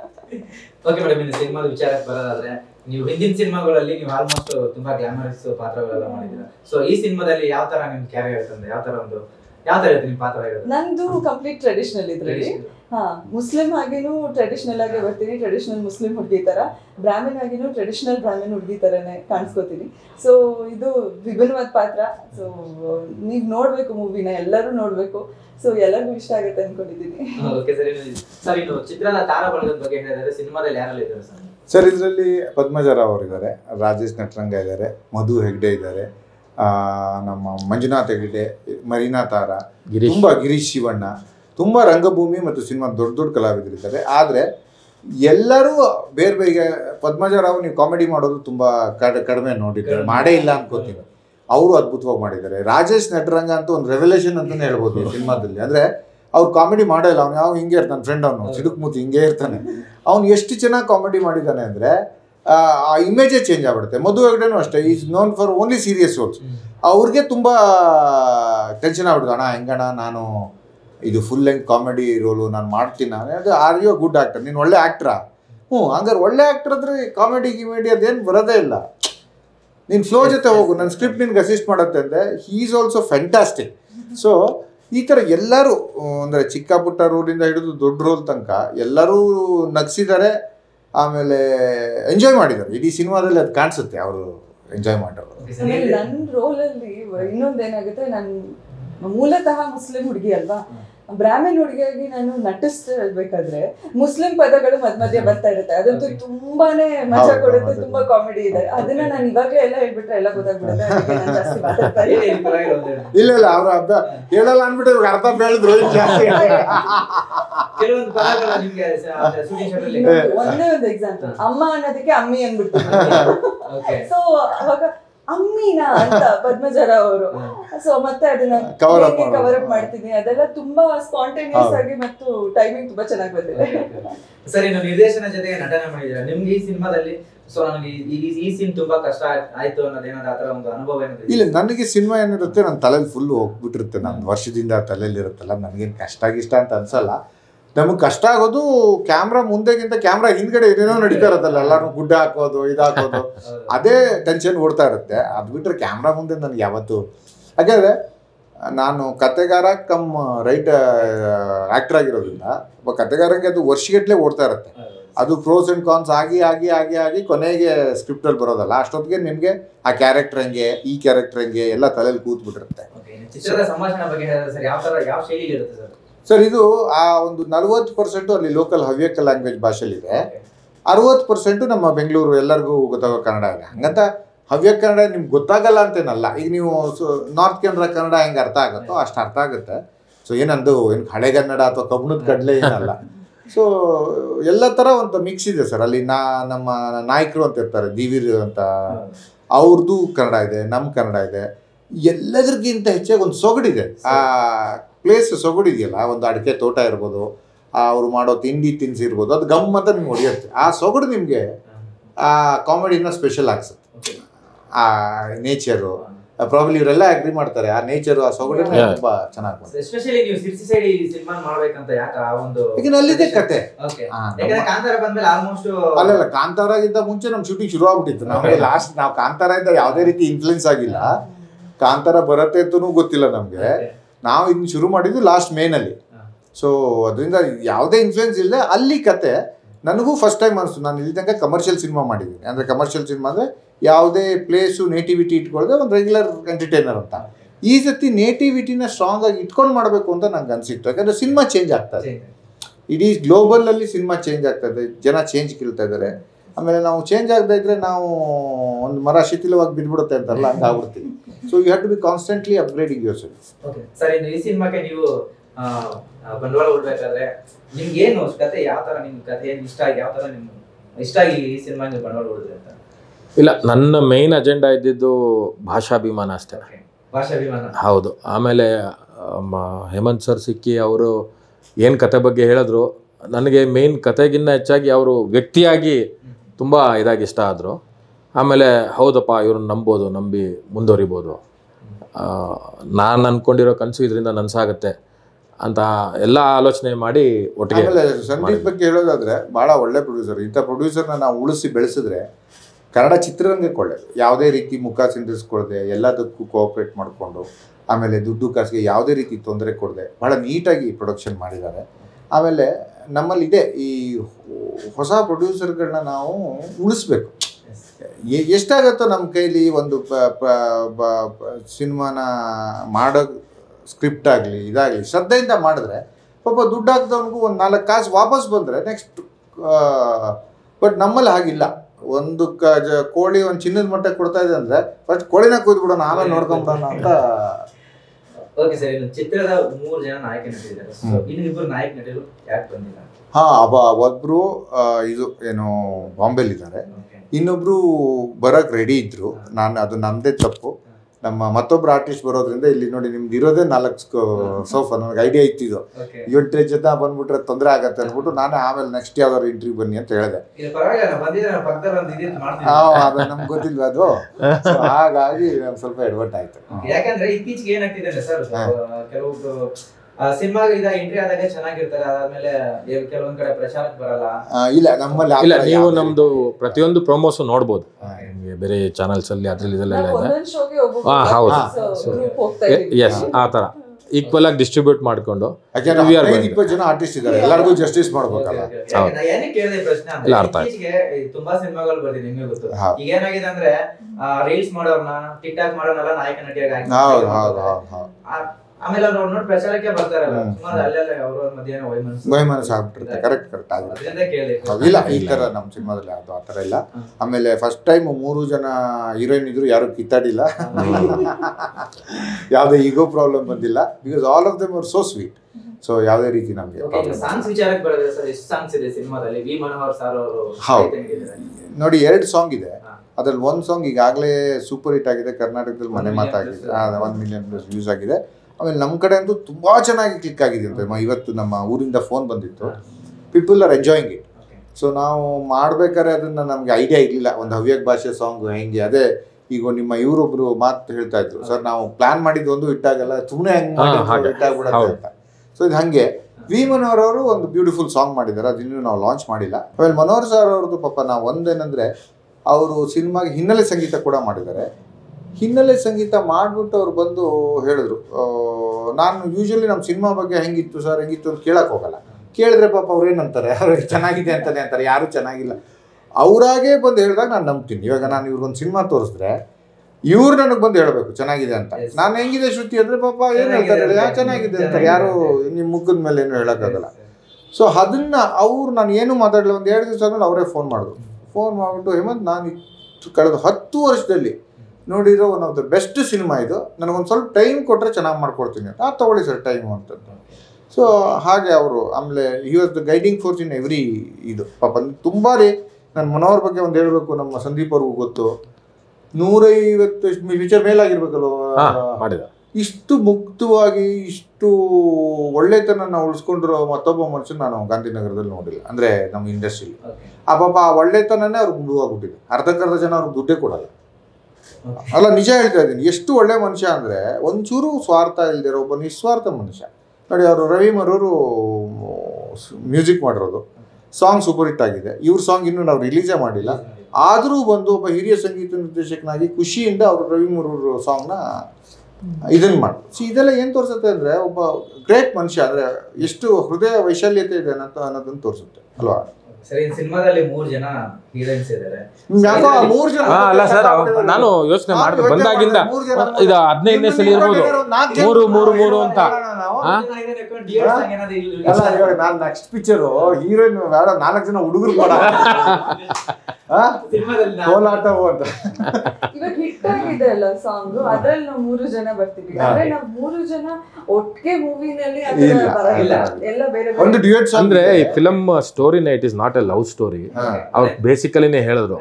ಓಕೆ ಮೇಡಮ್ ಇನ್ನು ಸಿನಿಮಾದ ವಿಚಾರಕ್ಕೆ ಬರೋದಾದ್ರೆ ನೀವು ಹಿಂದಿನ ಸಿನಿಮಾಗಳಲ್ಲಿ ನೀವು ಆಲ್ಮೋಸ್ಟ್ ತುಂಬಾ ಗ್ಲಾಮರಸ್ ಪಾತ್ರಗಳೆಲ್ಲ ಮಾಡಿದ್ದೀರಾ. ಸೊ ಈ ಸಿನಿಮಾದಲ್ಲಿ ಯಾವ ತರ ನಿಮ್ ಕ್ಯಾರಿಯರ್ ಯಾವ ತರ ಒಂದು ಯಾವ ತರ ಇರುತ್ತೆ ಪಾತ್ರ ಇರೋದು? ನಂದು ಕಂಪ್ಲೀಟ್ ಟ್ರೆಡಿಷನಲ್ ಇದ್ರಲ್ಲಿ. ಹಾ ಮುಸ್ಲಿಂ ಆಗಿನೂ ಟ್ರೆಡಿಷನಲ್ ಆಗಿ ಬರ್ತೀನಿ ಟ್ರೆಡಿಷನಲ್ ಮುಸ್ಲಿಂ ಹುಡುಗಿ ತರ ಬ್ರಾಹ್ಮಣ್ ಆಗಿನೂ ಟ್ರೆಡಿಷನಲ್ ಬ್ರಾಹ್ಮಣ್ ಹುಡುಗಿ ತರನೇ ಕಾಣಿಸ್ಕೋತೀನಿ. ಸೊ ಇದು ವಿಭಿನ್ನವಾದ ಪಾತ್ರ. ಸೊ ನೀವ್ ನೋಡ್ಬೇಕು ಮೂವಿನ ಎಲ್ಲರೂ ನೋಡ್ಬೇಕು. ಸೊ ಎಲ್ಲರಿಗೂ ಇಷ್ಟ ಆಗುತ್ತೆ ಅನ್ಕೊಂಡಿದ್ದೀನಿ. Okay sir sir. ಇನ್ನು ಚಿತ್ರದ ತಾರಾ ಬಳಗದ ಬಗ್ಗೆ ಹೇಳಿದ್ರೆ. ಸಿನಿಮಾದಲ್ಲಿ ಯಾರೆಲ್ಲ ಇದ್ದಾರೆ ಸರ್ ಸರ್ ಇದರಲ್ಲಿ ಪದ್ಮಜರಾವ್ ಅವರಿದ್ದಾರೆ ರಾಜೇಶ್ ನಟರಂಗ ಇದ್ದಾರೆ ಮಧು ಹೆಗ್ಡೆ ಇದ್ದಾರೆ. ನಮ್ಮ ಮಂಜುನಾಥ್ ಹೆಗ್ಡೆ ಮರೀನಾ ತಾರ ಗಿರೀಶ್. ತುಂಬ ಗಿರೀಶ್ ಶಿವಣ್ಣ ತುಂಬ ರಂಗಭೂಮಿ ಮತ್ತು ಸಿನಿಮಾ ದೊಡ್ಡ ದೊಡ್ಡ ಕಲಾವಿದರಿದ್ದಾರೆ. ಆದರೆ ಎಲ್ಲರೂ ಬೇರೆ ಬೇರೆ ಪದ್ಮಜರಾವ್ ನೀವು ಕಾಮಿಡಿ ಮಾಡೋದು ತುಂಬ ಕಡ ಕಡಿಮೆ ನೋಡಿದ್ದಾರೆ ಮಾಡೇ ಇಲ್ಲ ಅನ್ಕೋತೀನಿ. ಅವರು ಅದ್ಭುತವಾಗಿ ಮಾಡಿದ್ದಾರೆ. ರಾಜೇಶ್ ನಟರಂಗ ಅಂತ ಒಂದು ರೆವಲ್ಯೂಷನ್ ಅಂತಲೇ ಹೇಳ್ಬೋದು ಸಿನಿಮಾದಲ್ಲಿ. ಅಂದರೆ ಅವ್ರು ಕಾಮಿಡಿ ಮಾಡೋಲ್ಲ ಅವ್ನು ಯಾವ ಹಿಂಗೆ ಇರ್ತಾನೆ? ಫ್ರೆಂಡ್ ಅವನು. ಸಿಡುಕ್ ಮೂತಿ ಹಿಂಗೆ ಇರ್ತಾನೆ. ಅವ್ನು ಎಷ್ಟು ಚೆನ್ನಾಗಿ ಕಾಮಿಡಿ ಮಾಡಿದ್ದಾನೆ ಅಂದರೆ ಆ ಇಮೇಜೇ ಚೇಂಜ್ ಆಗ್ಬಿಡುತ್ತೆ. ಮಧು ಹೆಗ್ಡೆನೂ ಅಷ್ಟೇ is known for only serious roles ಅವ್ರಿಗೆ ತುಂಬ ಟೆನ್ಷನ್ ಆಗ್ಬಿಡುತ್ತೆ. ಅಣ್ಣ ಹೆಂಗಣ್ಣ ನಾನು ಇದು ಫುಲ್ ಲೆಂಗ್ ಕಾಮಿಡಿ ರೋಲು ನಾನು ಮಾಡ್ತೀನಿ. ಅದು ಆರ್ ಯು ಗುಡ್ ಆ್ಯಕ್ಟರ್ ನೀನು ಒಳ್ಳೆ ಆ್ಯಕ್ಟ್ರಾ ಹ್ಞೂ ಹಂಗಾರೆ ಒಳ್ಳೆ ಆ್ಯಕ್ಟರ್ ಆದರೆ ಕಾಮಿಡಿ ಗಿಮಿಡಿ ಅದೇನು ಬರೋದೇ ಇಲ್ಲ. ನೀನು ಫ್ಲೋ ಜೊತೆ ಹೋಗು ನನ್ನ ಸ್ಕ್ರಿಪ್ಟ್ ನಿನ್ಗೆ ಅಸಿಸ್ಟ್ ಮಾಡುತ್ತೆ ಅಂದರೆ he is also fantastic so ಈ ಥರ ಎಲ್ಲರೂ ಅಂದರೆ ಚಿಕ್ಕ ಪುಟ್ಟ ರೋಲಿಂದ ಹಿಡಿದು ದೊಡ್ಡ ರೋಲ್ ತನಕ ಎಲ್ಲರೂ ನಗಿಸಿದ್ದಾರೆ. ಆಮೇಲೆ ಎಂಜಾಯ್ ಮಾಡಿದ್ದಾರೆ. ಇಡೀ ಸಿನಿಮಾದಲ್ಲಿ ಅದು ಕಾಣಿಸುತ್ತೆ ಅವರು ಎಂಜಾಯ್ ಮಾಡೋರು ನನ್ನ ರೋಲಲ್ಲಿ ಇನ್ನೊಂದು ಏನಾಗುತ್ತೆ ನಾನು ಮೂಲತಃ ಮುಸ್ಲಿಂ ಹುಡುಗಿ ಅಲ್ವಾ? ಬ್ರಾಹ್ಮಣ್ ಹುಡುಗಿಯಾಗಿ ನಾನು ನಟಿಸ್ತಿರ್ಬೇಕಾದ್ರೆ ಮುಸ್ಲಿಂ ಪದಗಳು ಮಧ್ಯ ಮಧ್ಯೆ ಬರ್ತಾ ಇರುತ್ತೆ. ಅದಂತೂ ತುಂಬಾನೇ ಮಜಾ ಕೊಡುತ್ತೆ ತುಂಬಾ ಕಾಮಿಡಿ ಇದೆ. ಅದನ್ನ ನಾನು ಇವಾಗ್ಲೇ ಎಲ್ಲ ಹೇಳ್ಬಿಟ್ರೆ ಎಲ್ಲ ಗೊತ್ತಾಗ್ಬಿಡುತ್ತೆ. ಇಲ್ಲ. ಇಲ್ಲ ಅವ್ರ ಅರ್ಧ ಹೇಳಲ್ಲ ಅನ್ಬಿಟ್ಟು ಅರ್ಧ ಬೆಳೆದ್ರು ಒಂದೇ ಒಂದು ಎಕ್ಸಾಂಪಲ್ ಅಮ್ಮ ಅನ್ನೋದಕ್ಕೆ ಅಮ್ಮಿ ಅನ್ಬಿಡ್ತೀನಿ ಓಕೆ ಸೊ ಅವಾಗ ಅಮ್ಮಿನಾ ಅಂತ ಪದ್ಮಜರ ಅವರು. ಸೊ ಮತ್ತೆ ಅದನ್ನ ಕವರ್ ಅಪ್ ಮಾಡ್ತೀನಿ ಅದೆಲ್ಲ ತುಂಬಾ ಸ್ಪಾಂಟೇನಿಯಸ್ ಆಗಿ ಮತ್ತು ಟೈಮಿಂಗ್ ತುಂಬಾ ಚೆನ್ನಾಗಿ ಬಂದಿದೆ. ಸರಿ ಇನ್ನು ನಿರ್ದೇಶನ ಜೊತೆಗೆ ನಟನೆ ಮಾಡಿದ್ದೀರಾ? ನಿಮ್ಗೆ ಈ ಸಿನಿಮಾದಲ್ಲಿ ಸೊ ನನಗೆ ಈ- ಸೀನ್ ತುಂಬಾ ಕಷ್ಟ ಆಯ್ತು ಆಯ್ತು ಅನ್ನೋದೇನಾದ್ರು ಆತರ ಒಂದು ಅನುಭವ ಏನಾದ್ರು ಇಲ್ಲ ನನಗೆ ಸಿನಿಮಾ ಏನಿರುತ್ತೆ ನನ್ನ ತಲೆಯಲ್ಲಿ ಫುಲ್ ಹೋಗ್ಬಿಟ್ಟಿರುತ್ತೆ. ನನ್ನ ವರ್ಷದಿಂದ ತಲೆಯಲ್ಲಿ ಇರುತ್ತಲ್ಲ ನನಗೇನು ಕಷ್ಟ ಗಿಷ್ಟ ಅಂತ ಅನ್ಸಲ್ಲ. ನಮಗೆ ಕಷ್ಟ ಆಗೋದು ಕ್ಯಾಮ್ರಾ ಮುಂದೆಗಿಂತ ಕ್ಯಾಮ್ರಾ ಹಿಂದ್ಗಡೆ ಏನೇನೋ ನಡೀತಾ ಇರತ್ತಲ್ಲ ಎಲ್ಲಾರು ಗುಡ್ಡ ಹಾಕೋದು ಇದಾಕೋದು ಹಾಕೋದು. ಅದೇ ಟೆನ್ಷನ್ ಓಡ್ತಾ ಇರುತ್ತೆ. ಅದು ಬಿಟ್ಟರೆ ಕ್ಯಾಮ್ರಾ ಮುಂದೆ ನನಗೆ ಯಾವತ್ತು ಯಾಕೆಂದರೆ ನಾನು ಕತೆಗಾರ ಕಮ್ ರೈಟ್ ಆಕ್ಟರ್ ಆಗಿರೋದ್ರಿಂದ ಒಬ್ಬ ಕತೆಗಾರಂಗೆ ಅದು ವರ್ಷಗಟ್ಟಲೆ ಓಡ್ತಾ ಇರುತ್ತೆ. ಅದು ಪ್ರೋಸ್ ಆ್ಯಂಡ್ ಕಾನ್ಸ್ ಆಗಿ ಆಗಿ ಆಗಿ ಆಗಿ ಕೊನೆಗೆ ಸ್ಕ್ರಿಪ್ಟಲ್ಲಿ ಬರೋದಲ್ಲ ಅಷ್ಟೊತ್ತಿಗೆ ನಿಮಗೆ ಆ ಕ್ಯಾರೆಕ್ಟರ್ ಹಂಗೆ ಈ ಕ್ಯಾರೆಕ್ಟರ್ ಹಂಗೆ ಎಲ್ಲ ತಲೆಯಲ್ಲಿ ಕೂತ್ಬಿಟ್ಟಿರುತ್ತೆ. ಸರ್, ಇದು ಆ ಒಂದು ನಲ್ವತ್ತು ಪರ್ಸೆಂಟು ಅಲ್ಲಿ ಲೋಕಲ್ ಹವ್ಯಕ ಲ್ಯಾಂಗ್ವೇಜ್ ಭಾಷೆಲಿದೆ ಅರವತ್ತು ಪರ್ಸೆಂಟು ನಮ್ಮ ಬೆಂಗಳೂರು ಎಲ್ಲರಿಗೂ ಗೊತ್ತಾಗೋ ಕನ್ನಡ ಇದೆ ಹಂಗಂತ ಹವ್ಯಕ ಕನ್ನಡ ನಿಮ್ಗೆ ಗೊತ್ತಾಗಲ್ಲ ಅಂತೇನಲ್ಲ. ಈಗ ನೀವು ನಾರ್ತ್ ಕನ್ನಡ ಕನ್ನಡ ಹೆಂಗೆ ಅರ್ಥ ಆಗುತ್ತೋ ಅಷ್ಟು ಅರ್ಥ ಆಗುತ್ತೆ. ಸೊ, ಏನಂದು, ಏನು ಹಳೆಗನ್ನಡ ಅಥವಾ ಕಬ್ಬಣದ ಕಡಲೆ ಏನಲ್ಲ. ಸೊ, ಎಲ್ಲ ಥರ ಒಂದು ಮಿಕ್ಸ್ ಇದೆ ಸರ್. ಅಲ್ಲಿ ನಾ, ನಮ್ಮ ನಾಯಕರು ಅಂತ ಇರ್ತಾರೆ, ದಿವೀರ್ ಅಂತ. ಅವ್ರದ್ದು ಕನ್ನಡ ಇದೆ ನಮ್ಮ ಕನ್ನಡ ಇದೆ. ಎಲ್ಲದಕ್ಕಿಂತ ಹೆಚ್ಚಾಗಿ ಒಂದು ಸೊಗಡಿದೆ. ಆ ಪ್ಲೇಸ್ ಸೊಗಡಿದೆಯಲ್ಲ ಒಂದು ಅಡಿಕೆ ತೋಟ ಇರ್ಬೋದು ಅವರು ಮಾಡೋ ತಿಂಡಿ ತಿನಿಸಿ ಇರ್ಬೋದು ಅದು ಗಮ್ ಅಂತ ನಿಮ್ಗೆ ಹೊಡೆಯುತ್ತೆ. ಆ ಸೊಗಡು ನಿಮಗೆ ಆ ಕಾಮಿಡಿನ ಸ್ಪೆಷಲ್ ಆಗ್ಸುತ್ತೆ ಆ ನೇಚರು ಪ್ರಾಬ್ಲಿ ಇವರೆಲ್ಲ ಅಗ್ರಿ ಮಾಡ್ತಾರೆ ಆ ನೇಚರು ಆ ಸೊಗಡನ್ನ ತುಂಬ ಚೆನ್ನಾಗಿ ಎಸ್ಪೆಷಲಿ ನೀವು ಸಿರ್ಸಿ ಸೈಡ್ ಈ ಸಿನಿಮಾ ಮಾಡ್ಬೇಕಂತ ಯಾಕೆ ಆ ಒಂದು ಈಗ ಅಲ್ಲಿದೆ ಕತೆ. ಕಾಂತಾರ ಬಂದ್ಮೇಲೆ ಆಲ್ಮೋಸ್ಟ್ ಅಲ್ಲಲ್ಲ ಕಾಂತಾರಗಿಂತ ಮುಂಚೆ ನಮ್ಮ ಶೂಟಿಂಗ್ ಶುರು ಆಗ್ಬಿಟ್ಟಿತ್ತು ನಮಗೆ ಲಾಸ್ಟ್ ನಾವು ಕಾಂತಾರ ಇಂದ ಯಾವುದೇ ರೀತಿ ಇನ್ಫ್ಲುಯೆನ್ಸ್ ಆಗಿಲ್ಲ. ಕಾಂತಾರ ಬರತ್ತೆ ಅಂತನೂ ಗೊತ್ತಿಲ್ಲ ನಮಗೆ. ನಾವು ಇನ್ನು ಶುರು ಮಾಡಿದ್ದು ಲಾಸ್ಟ್ ಮೇನಲ್ಲಿ. ಸೊ ಅದರಿಂದ ಯಾವುದೇ ಇನ್ಫ್ಲುಯೆನ್ಸ್ ಇಲ್ಲ. ಅಲ್ಲಿ ಕತೆ ನನಗೂ ಫಸ್ಟ್ ಟೈಮ್ ಅನಿಸ್ತು. ನಾನು ಇಲ್ಲಿ ತನಕ ಕಮರ್ಷಿಯಲ್ ಸಿನಿಮಾ ಮಾಡಿದ್ದೀನಿ. ಅಂದರೆ ಕಮರ್ಷಿಯಲ್ ಸಿನಿಮಾ ಅಂದರೆ ಯಾವುದೇ ಪ್ಲೇಸು ನೇಟಿವಿಟಿ ಇಟ್ಕೊಳ್ಳದೆ ಒಂದು ರೆಗ್ಯುಲರ್ ಎಂಟರ್ಟೈನರ್ ಅಂತ. ಈ ಸತಿ ನೇಟಿವಿಟಿನ ಸ್ಟ್ರಾಂಗ್ ಆಗಿ ಇಟ್ಕೊಂಡು ಮಾಡಬೇಕು ಅಂತ ನಂಗೆ ಅನಿಸಿತ್ತು. ಯಾಕಂದರೆ ಸಿನಿಮಾ ಚೇಂಜ್ ಆಗ್ತದೆ ಇಡೀ ಗ್ಲೋಬಲಲ್ಲಿ ಸಿನಿಮಾ ಚೇಂಜ್ ಆಗ್ತದೆ ಜನ ಚೇಂಜ್ ಕೇಳ್ತಾ ಇದ್ದಾರೆ. ಆಮೇಲೆ ನಾವು ಚೇಂಜ್ ಆಗದೇ ಇದ್ರೆ ನಾವು ಒಂದು ಮರ ಶಿಥಿಲವಾಗಿ ಬಿದ್ಬಿಡುತ್ತೆ ಅಂತಾರಲ್ಲ ಹಂಗೆ ಆಗ್ಬಿಡ್ತೀವಿ so you have to be constantly upgrading yourself okay sir ಇನ್ನು ಈ ಸಿನಿಮಾಕ್ಕೆ ನೀವು ಬಂಡವಾಳ ಹೂಡ್ಬೇಕಾದ್ರೆ ನಿಮ್ಗೆ ಏನು ಕತೆ ಯಾವ ತರ ನಿಮ್ಮ ಕತೆ ಏನ್ ಇಷ್ಟ ಆಗಿ ಯಾವ ತರ ನಿಮ್ಮ ಇಷ್ಟ ಆಗಿ ಈ ಸಿನಿಮಾ ನೀವು ಬಂಡವಾಳ ಹೂಡಿದ್ರಿ ಅಂತ? ಇಲ್ಲ ನನ್ನ ಮೇನ್ ಅಜೆಂಡಾ ಇದ್ದಿದ್ದು ಭಾಷಾಭಿಮಾನ ಅಷ್ಟೇ. ಭಾಷಾಭಿಮಾನ. ಹೌದು. ಆಮೇಲೆ ಹೇಮಂತ್ ಸರ್ ಸಿಕ್ಕಿ ಅವರು ಏನು ಕತೆ ಬಗ್ಗೆ ಹೇಳಿದ್ರು ನನಗೆ ಮೇನ್ ಕತೆಗಿನ್ನ ಹೆಚ್ಚಾಗಿ ಅವರು ವ್ಯಕ್ತಿಯಾಗಿ ತುಂಬ ಇದಾಗಿ ಇಷ್ಟ ಆದರು. ಆಮೇಲೆ ಹೌದಪ್ಪ ಇವ್ರನ್ನ ನಂಬೋದು ನಂಬಿ ಮುಂದುವರಿಬೋದು. ನಾನು ಅಂದ್ಕೊಂಡಿರೋ ಕನಸು ಇದರಿಂದ ನನಸಾಗುತ್ತೆ ಅಂತ ಎಲ್ಲ ಆಲೋಚನೆ ಮಾಡಿ ಒಟ್ಟಿಗೆ ಸಂದೀಪ್ ಬಗ್ಗೆ ಹೇಳೋದಾದರೆ ಭಾಳ ಒಳ್ಳೆ ಪ್ರೊಡ್ಯೂಸರ್ ಇಂಥ ಪ್ರೊಡ್ಯೂಸರ್ನ ನಾವು ಉಳಿಸಿ ಬೆಳೆಸಿದ್ರೆ ಕನ್ನಡ ಚಿತ್ರರಂಗಕ್ಕೆ ಒಳ್ಳೆ ಯಾವುದೇ ರೀತಿ ಮುಖ ಸಿಂಧಿಸ್ಕೊಳ್ದೆ ಎಲ್ಲದಕ್ಕೂ ಕೋಆಪ್ರೇಟ್ ಮಾಡಿಕೊಂಡು ಆಮೇಲೆ ದುಡ್ಡು ಕಾಸಿಗೆ ಯಾವುದೇ ರೀತಿ ತೊಂದರೆ ಕೊಡದೆ ಭಾಳ ನೀಟಾಗಿ ಪ್ರೊಡಕ್ಷನ್ ಮಾಡಿದ್ದಾರೆ. ಆಮೇಲೆ ನಮ್ಮಲ್ಲಿ ಇದೆ ಈ ಹೊಸ ಪ್ರೊಡ್ಯೂಸರ್ಗಳನ್ನ ನಾವು ಉಳಿಸ್ಬೇಕು. ಎಷ್ಟಾಗತ್ತೋ ನಮ್ಮ ಕೈಲಿ ಒಂದು ಸಿನಿಮಾನ ಮಾಡೋ ಸ್ಕ್ರಿಪ್ಟ್ ಆಗಲಿ, ಇದಾಗಲಿ, ಶ್ರದ್ಧೆಯಿಂದ ಮಾಡಿದ್ರೆ ಪಾಪ ದುಡ್ಡು ಹಾಕ್ದವನಿಗೂ ಒಂದು ನಾಲ್ಕು ಕಾಸು ವಾಪಸ್ ಬಂದರೆ ನೆಕ್ಸ್ಟ್ ಬಟ್ ನಮ್ಮಲ್ಲಿ ಹಾಗಿಲ್ಲ. ಒಂದು ಕ ಕೋಳಿ ಒಂದು ಚಿನ್ನದ ಮಟ್ಟಕ್ಕೆ ಕೊಡ್ತಾ ಇದೆ ಅಂದರೆ ಫಸ್ಟ್ ಕೋಳಿನ ಕೊಯ್ದ್ಬಿಡೋಣ ಆಮೇಲೆ ನೋಡ್ಕೊಂಬಿಡೋಣ ಅಂತ ಓಕೆ ಸರ್ ಇನ್ನು ಚಿತ್ರದ ಮೂರು ಜನ ನಾಯಕ ನಟಿದ್ದಾರೆ So, ಹ್ಮ್. ಇನ್ನು ಇಬ್ಬರು ನಾಯಕ ನಟರು ಯಾಕೆ ಬಂದಿಲ್ಲ? ಹಾಂ ಒಬ್ಬರು ಇದು ಏನು ಬಾಂಬೆಲಿದ್ದಾರೆ ಇದ್ದಾರೆ ಇನ್ನೊಬ್ರು ಬರಕ್ ರೆಡಿ ಇದ್ರು. ನಾನು ಅದು ನಮ್ಮದೇ ತಪ್ಪು. ನಮ್ಮ ಮತ್ತೊಬ್ರು ಆರ್ಟಿಸ್ಟ್ ಬರೋದ್ರಿಂದ ಇಲ್ಲಿ ನೋಡಿ ನಿಮ್ದು ಇರೋದೇ ನಾಲ್ಕು ಸೋಫಾ ನನಗೆ ಐಡಿಯಾ ಇತ್ತಿದ್ದು ಇದು ಎಂಟು ಜೊತೆ ಬಂದ್ಬಿಟ್ರೆ ತೊಂದರೆ ಆಗತ್ತೆ ಅಂದ್ಬಿಟ್ಟು ನಾನೇ ಆಮೇಲೆ ನೆಕ್ಸ್ಟ್ ಯಾವ್ದಾದ್ರು ಇಂಟ್ರಿ ಬನ್ನಿ ಅಂತ ಹೇಳಿದೆ. ಅದು ನಮ್ಗೆ ಗೊತ್ತಿಲ್ವ ಅದು? ಹಾಗಾಗಿ ಸ್ವಲ್ಪ ಎಡ್ವರ್ಟ್ ಆಯ್ತು. ಯಾಕಂದ್ರೆ ಇತ್ತೀಚೆಗೆ ಏನಾಗ್ತಿದೆ ಸರ್ ಹಾ. ಸಿನಿಮಾ ಇದ ಎಂಟ್ರಿ ಆದಾಗ ಚೆನ್ನಾಗಿರ್ತಾರೆ ಅದಾದ್ಮೇಲೆ ಏ- ಕೆಲವೊಂದ್ ಕಡೆ ಪ್ರಚಾರಕ್ಕೆ ಬರಲ್ಲ. ಇಲ್ಲ ನಮ್ಮಲ್ಲಿ ಇಲ್ಲ ನೀವು ನಮ್ಮದು ಪ್ರತಿಯೊಂದು ಪ್ರೊಮೋಸ್ ನೋಡ್ಬೋದು. ಬೇರೆ ನಿಮಗೆ ಅಲ್ಲಿ ಅದ್ರಲ್ಲಿ ಇದೆಲ್ಲ ಹಾ, ಹೌದು. ಗ್ರೂಪ್ ಹೋಗ್ತಾ ಇದೀವಿ ಎಸ್ ಆ ತರ ಈಕ್ವಲ್ ಆಗಿ ಡಿಸ್ಟ್ರಿಬ್ಯೂಟ್ ಮಾಡ್ಕೊಂಡು ಇಪ್ಪತ್ತು ಜನ ಆರ್ಟಿಸ್ಟ್ ಇದ್ದಾರೆ. ಎಲ್ಲರಿಗೂ ಜಸ್ಟಿಸ್ ಮಾಡ್ಬೇಕಲ್ಲ. ಇಲ್ಲ, ಅರ್ಥ ತುಂಬಾ ಸಿನಿಮಾಗಳು ಬರ್ತಿದೆ ನಿಮಗೆ ಗೊತ್ತು. ಈಗ ಏನಾಗಿದೆ ಅಂದ್ರೆ ರೀಲ್ಸ್ ಮಾಡೋರ್ನ ಟಿಕ್ ಟಾಕ್ ಮಾಡೋರ್ನೆಲ್ಲ ನಾಯಕ ನಟಿಯಾಗಿ ಆಮೇಲೆ ಅವ್ರು ನೋಡಿ ಪ್ರಚಾರಕ್ಕೆ ಬರ್ತಾರಲ್ಲ ಹ್ಮ್. ಸುಮಾರು ಅಲ್ಲೆಲ್ಲ ಅವ್ರ ಮಧ್ಯಾಹ್ನ ವೈಮನಸ್ಸು ವೈಮನಸ್ಸು ಆಗ್ಬಿಟ್ಟಿರುತ್ತೆ ಕರೆಕ್ಟ್ ಇಲ್ಲ ಈ ತರ ನಮ್ಮ ಸಿನಿಮಾದಲ್ಲಿ ಅದು ಆ ತರ ಇಲ್ಲ. ಆಮೇಲೆ ಫಸ್ಟ್ ಟೈಮ್ ಮೂರು ಜನ ಹೀರೋಯಿನ್ ಇದ್ರು ಯಾರು ಕಿತ್ತಾಡಿಲ್ಲ. ಯಾವುದೇ ಈಗೋ ಪ್ರಾಬ್ಲಮ್ ಬಂದಿಲ್ಲ. Because all of them are so sweet so ಯಾವುದೇ ರೀತಿ ನಮಗೆ ಓಕೆ ಸಾಂಗ್ಸ್ ವಿಚಾರಕ್ಕೆ ಬರೋದ್ರೆ ಸರ್ ಎಷ್ಟು ಸಾಂಗ್ಸ್ ಇದೆ ಸಿನಿಮಾದಲ್ಲಿ? ವಿ ಮನೋಹರ್ ಸರ್ ಅವರು ಹೌದು. ನೋಡಿ ಎರಡು ಸಾಂಗ್ ಇದೆ. ಅದ್ರಲ್ಲಿ ಒಂದು ಸಾಂಗ್ ಈಗಾಗಲೇ ಸೂಪರ್ ಹಿಟ್ ಆಗಿದೆ ಕರ್ನಾಟಕದಲ್ಲಿ ಮನೆ ಮಾತಾಗಿದೆ. ಒನ್ ಮಿಲಿಯನ್ ಪ್ಲಸ್ ವ್ಯೂಸ್ ಆಗಿದೆ. ಆಮೇಲೆ ನಮ್ಮ ಕಡೆ ಅಂತೂ ತುಂಬ ಚೆನ್ನಾಗಿ ಕ್ಲಿಕ್ ಆಗಿದೆ ಅಂತ ಇವತ್ತು ನಮ್ಮ ಊರಿಂದ ಫೋನ್ ಬಂದಿತ್ತು. People are enjoying it. So ನಾವು ಮಾಡ್ಬೇಕಾದ್ರೆ ಅದನ್ನ ನಮ್ಗೆ ಐಡಿಯಾ ಇರಲಿಲ್ಲ. ಒಂದು ಹವ್ಯಕ ಭಾಷೆ ಸಾಂಗ್ ಹೆಂಗೆ ಅದೇ. ಈಗ ನಿಮ್ಮ ಇವರೊಬ್ರು ಮಾತು ಹೇಳ್ತಾ ಇದ್ರು. ಸರ್ ನಾವು ಪ್ಲಾನ್ ಮಾಡಿದ್ದು ಒಂದು ಇಟ್ಟಾಗಲ್ಲ ಸುಮ್ಮನೆ ಹೆಂಗೆ. ಇಟ್ಟಾಗ್ಬಿಡತ್ತೆ ಅಂತ. ಸೊ ಇದು ಹಾಗೆ. ವಿ ಮನೋಹರ್ ಅವರು ಒಂದು ಬ್ಯೂಟಿಫುಲ್ ಸಾಂಗ್ ಮಾಡಿದ್ದಾರೆ. ಅದಿನ್ನೂ ನಾವು ಲಾಂಚ್ ಮಾಡಿಲ್ಲ. ಆಮೇಲೆ ಮನೋಹರ್ ಸರ್ ಅವ್ರದ್ದು ಪಾಪ ನಾವು ಒಂದೇನಂದ್ರೆ ಅವರು ಸಿನಿಮಾಗೆ ಹಿನ್ನೆಲೆ ಸಂಗೀತ ಕೂಡ ಮಾಡಿದ್ದಾರೆ. ಹಿನ್ನೆಲೆ ಸಂಗೀತ ಮಾಡಿಬಿಟ್ಟು ಅವ್ರು ಬಂದು ಹೇಳಿದ್ರು ನಾನು ಯೂಶ್ವಲಿ ನಮ್ಮ ಸಿನಿಮಾ ಬಗ್ಗೆ ಹೆಂಗಿತ್ತು ಸರ್ ಹೆಂಗಿತ್ತು ಅಂತ ಕೇಳಕ್ಕೆ ಹೋಗಲ್ಲ. ಕೇಳಿದ್ರೆ ಪಾಪ ಅವ್ರು ಏನಂತಾರೆ ಅವ್ರಿಗೆ ಚೆನ್ನಾಗಿದೆ ಅಂತಾನೆ ಅಂತಾರೆ ಯಾರು ಚೆನ್ನಾಗಿಲ್ಲ. ಅವರಾಗೇ ಬಂದು ಹೇಳಿದಾಗ ನಾನು ನಂಬ್ತೀನಿ. ಇವಾಗ ನಾನು ಇವ್ರಿಗೊಂದು ಸಿನಿಮಾ ತೋರಿಸಿದ್ರೆ ಇವ್ರು ನನಗೆ ಬಂದು ಹೇಳಬೇಕು ಚೆನ್ನಾಗಿದೆ ಅಂತ. ನಾನು ಹೆಂಗಿದೆ ಶ್ರುತಿ ಅಂದ್ರೆ ಪಾಪ ಏನು ಹೇಳ್ತಾರೆ "ಯಾ, ಚೆನ್ನಾಗಿದೆ ಅಂತಾರೆ ಯಾರು ನಿಮ್ಮ ಮುಖದ ಮೇಲೆ ಏನು ಹೇಳೋಕ್ಕಾಗಲ್ಲ ಸೊ ಅದನ್ನ ಅವ್ರು ನಾನು ಏನು ಮಾತಾಡಲಿಲ್ಲ ಒಂದು ಎರಡು ದಿವಸ ಆದ್ಮೇಲೆ ಅವರೇ ಫೋನ್ ಮಾಡಿದ್ರು. ಫೋನ್ ಮಾಡಿಬಿಟ್ಟು ಹೇಮಂತ್ ನಾನು ಕಳೆದ ಹತ್ತು ವರ್ಷದಲ್ಲಿ ನೋಡಿರೋ one of the best cinema ಇದು. ನನಗೊಂದು ಸ್ವಲ್ಪ ಟೈಮ್ ಕೊಟ್ಟರೆ ಚೆನ್ನಾಗಿ ಮಾಡ್ಕೊಡ್ತೀನಿ ಅಂತ. ಆ ತಗೊಳ್ಳಿ ಸರ್ ಟೈಮು ಅಂತಂದು ಸೊ ಹಾಗೆ ಅವರು ಆಮೇಲೆ he was the guiding force in every ಇದು. ಪಾಪ ತುಂಬ ರೀ. ನನ್ನ ಮನೋರ ಬಗ್ಗೆ ಒಂದು ಹೇಳಬೇಕು ನಮ್ಮ ಸಂದೀಪ್ ಅವ್ರಿಗೂ ಗೊತ್ತು. ನೂರೈವತ್ತು ಫೀಚರ್ ಮೇಲಾಗಿರ್ಬೇಕಲ್ವ? ಮಾಡಿದ. ಇಷ್ಟು ಮುಕ್ತವಾಗಿ ಇಷ್ಟು ಒಳ್ಳೆತನ ಉಳಿಸ್ಕೊಂಡಿರೋ ಮತ್ತೊಬ್ಬ ಮನುಷ್ಯನ ನಾನು ಗಾಂಧಿನಗರದಲ್ಲಿ ನೋಡಿಲ್ಲ. ಅಂದ್ರೆ ನಮ್ಮ ಇಂಡಸ್ಟ್ರಿಲಿ ಆ ಪಾಪ ಆ ಒಳ್ಳೆತನನೇ ಅವ್ರಿಗೆ ಮುಳುವಾಗ್ಬಿಟ್ಟಿದೆ ಅರ್ಧಕ್ಕರ್ಧ ಜನ ಅವ್ರಿಗೆ ದುಡ್ಡೇ ಕೊಡಲ್ಲ. ಅಲ್ಲ, ನಿಜ ಹೇಳ್ತಾ ಇದ್ದೀನಿ. ಎಷ್ಟು ಒಳ್ಳೆ ಮನುಷ್ಯ ಅಂದರೆ ಒಂಚೂರು ಸ್ವಾರ್ಥ ಇಲ್ದಿರೋ ಒಬ್ಬ ನಿಸ್ವಾರ್ಥ ಮನುಷ್ಯ. ನೋಡಿ, ಅವರು ರವಿ ಮರೂರು ಮ್ಯೂಸಿಕ್ ಮಾಡಿರೋದು. ಸಾಂಗ್ ಸೂಪರ್ ಹಿಟ್ ಆಗಿದೆ ಇವ್ರ ಸಾಂಗ್ ಇನ್ನೂ ನಾವು ರಿಲೀಸೇ ಮಾಡಿಲ್ಲ. ಆದರೂ ಬಂದು ಒಬ್ಬ ಹಿರಿಯ ಸಂಗೀತ ನಿರ್ದೇಶಕನಾಗಿ ಖುಷಿಯಿಂದ ಅವರು ರವಿ ಮರೂರು ಸಾಂಗ್ನ ಇದನ್ನ ಮಾಡಿದ್ರು ಸೊ ಇದೆಲ್ಲ ಏನು ತೋರಿಸುತ್ತೆ ಅಂದರೆ ಒಬ್ಬ ಗ್ರೇಟ್ ಮನುಷ್ಯ ಅಂದರೆ ಎಷ್ಟು ಹೃದಯ ವೈಶಾಲ್ಯತೆ ಇದೆ ಅನ್ನೋ ಅನ್ನೋದನ್ನು ತೋರಿಸುತ್ತೆ. ಅಲ್ವಾ? ಸರಿ ಸಿನಿಮಾದಲ್ಲಿ ಮೂರ್ ಜನ ಹೀರೋಯಿನ್ಸ್ ಇದ್ದಾರೆ ಯಾಕೋ ಆ ಮೂರು ಜನ ಅಲ್ಲ ಸರ್ ನಾನು ಯೋಚನೆ ಮಾಡಿದೆ ಬಂದಾಗಿಂದ ಇದು ಹದಿನೈದನೇ ಸಲ ಇರ್ಬೋದು. ಮೂರು ಮೂರು ಮೂರು ಅಂತ. ನೆಕ್ಸ್ಟ್ ಪಿಕ್ಚರ್ ಹೀರೋಯಿನ್ ಬೇಡ ನಾಲ್ಕು ಜನ ಹುಡುಗರು ನಾವು- ಕೋಲಾಟವು ಅಂತ ಇವಾಗ ಹಿಟ್ ಆಗಿದೆ ಅಲ್ಲ ಸಾಂಗ್ ಅದ್ರಲ್ಲಿ ನಾವು ಮೂರು ಜನ ಬರ್ತೀವಿ. ಅಂದ್ರೆ ನಾವು ಮೂರು ಜನ ಒಟ್ಟಿಗೆ ಮೂವಿನಲ್ಲಿ ಇಲ್ಲ, ಇಲ್ಲ. ಎಲ್ಲ ಬೇರೆ ಒಂದು ಡ್ಯೂಯೆಟ್ಸ್ ಡ್ಯೂಯೆಟ್ ಅಂದ್ರೆ ಈ film ಸ್ಟೋರಿನ it is not a love story ಅವ್ರು ಬೇಸಿಕಲಿನೇ ಹೇಳಿದ್ರು.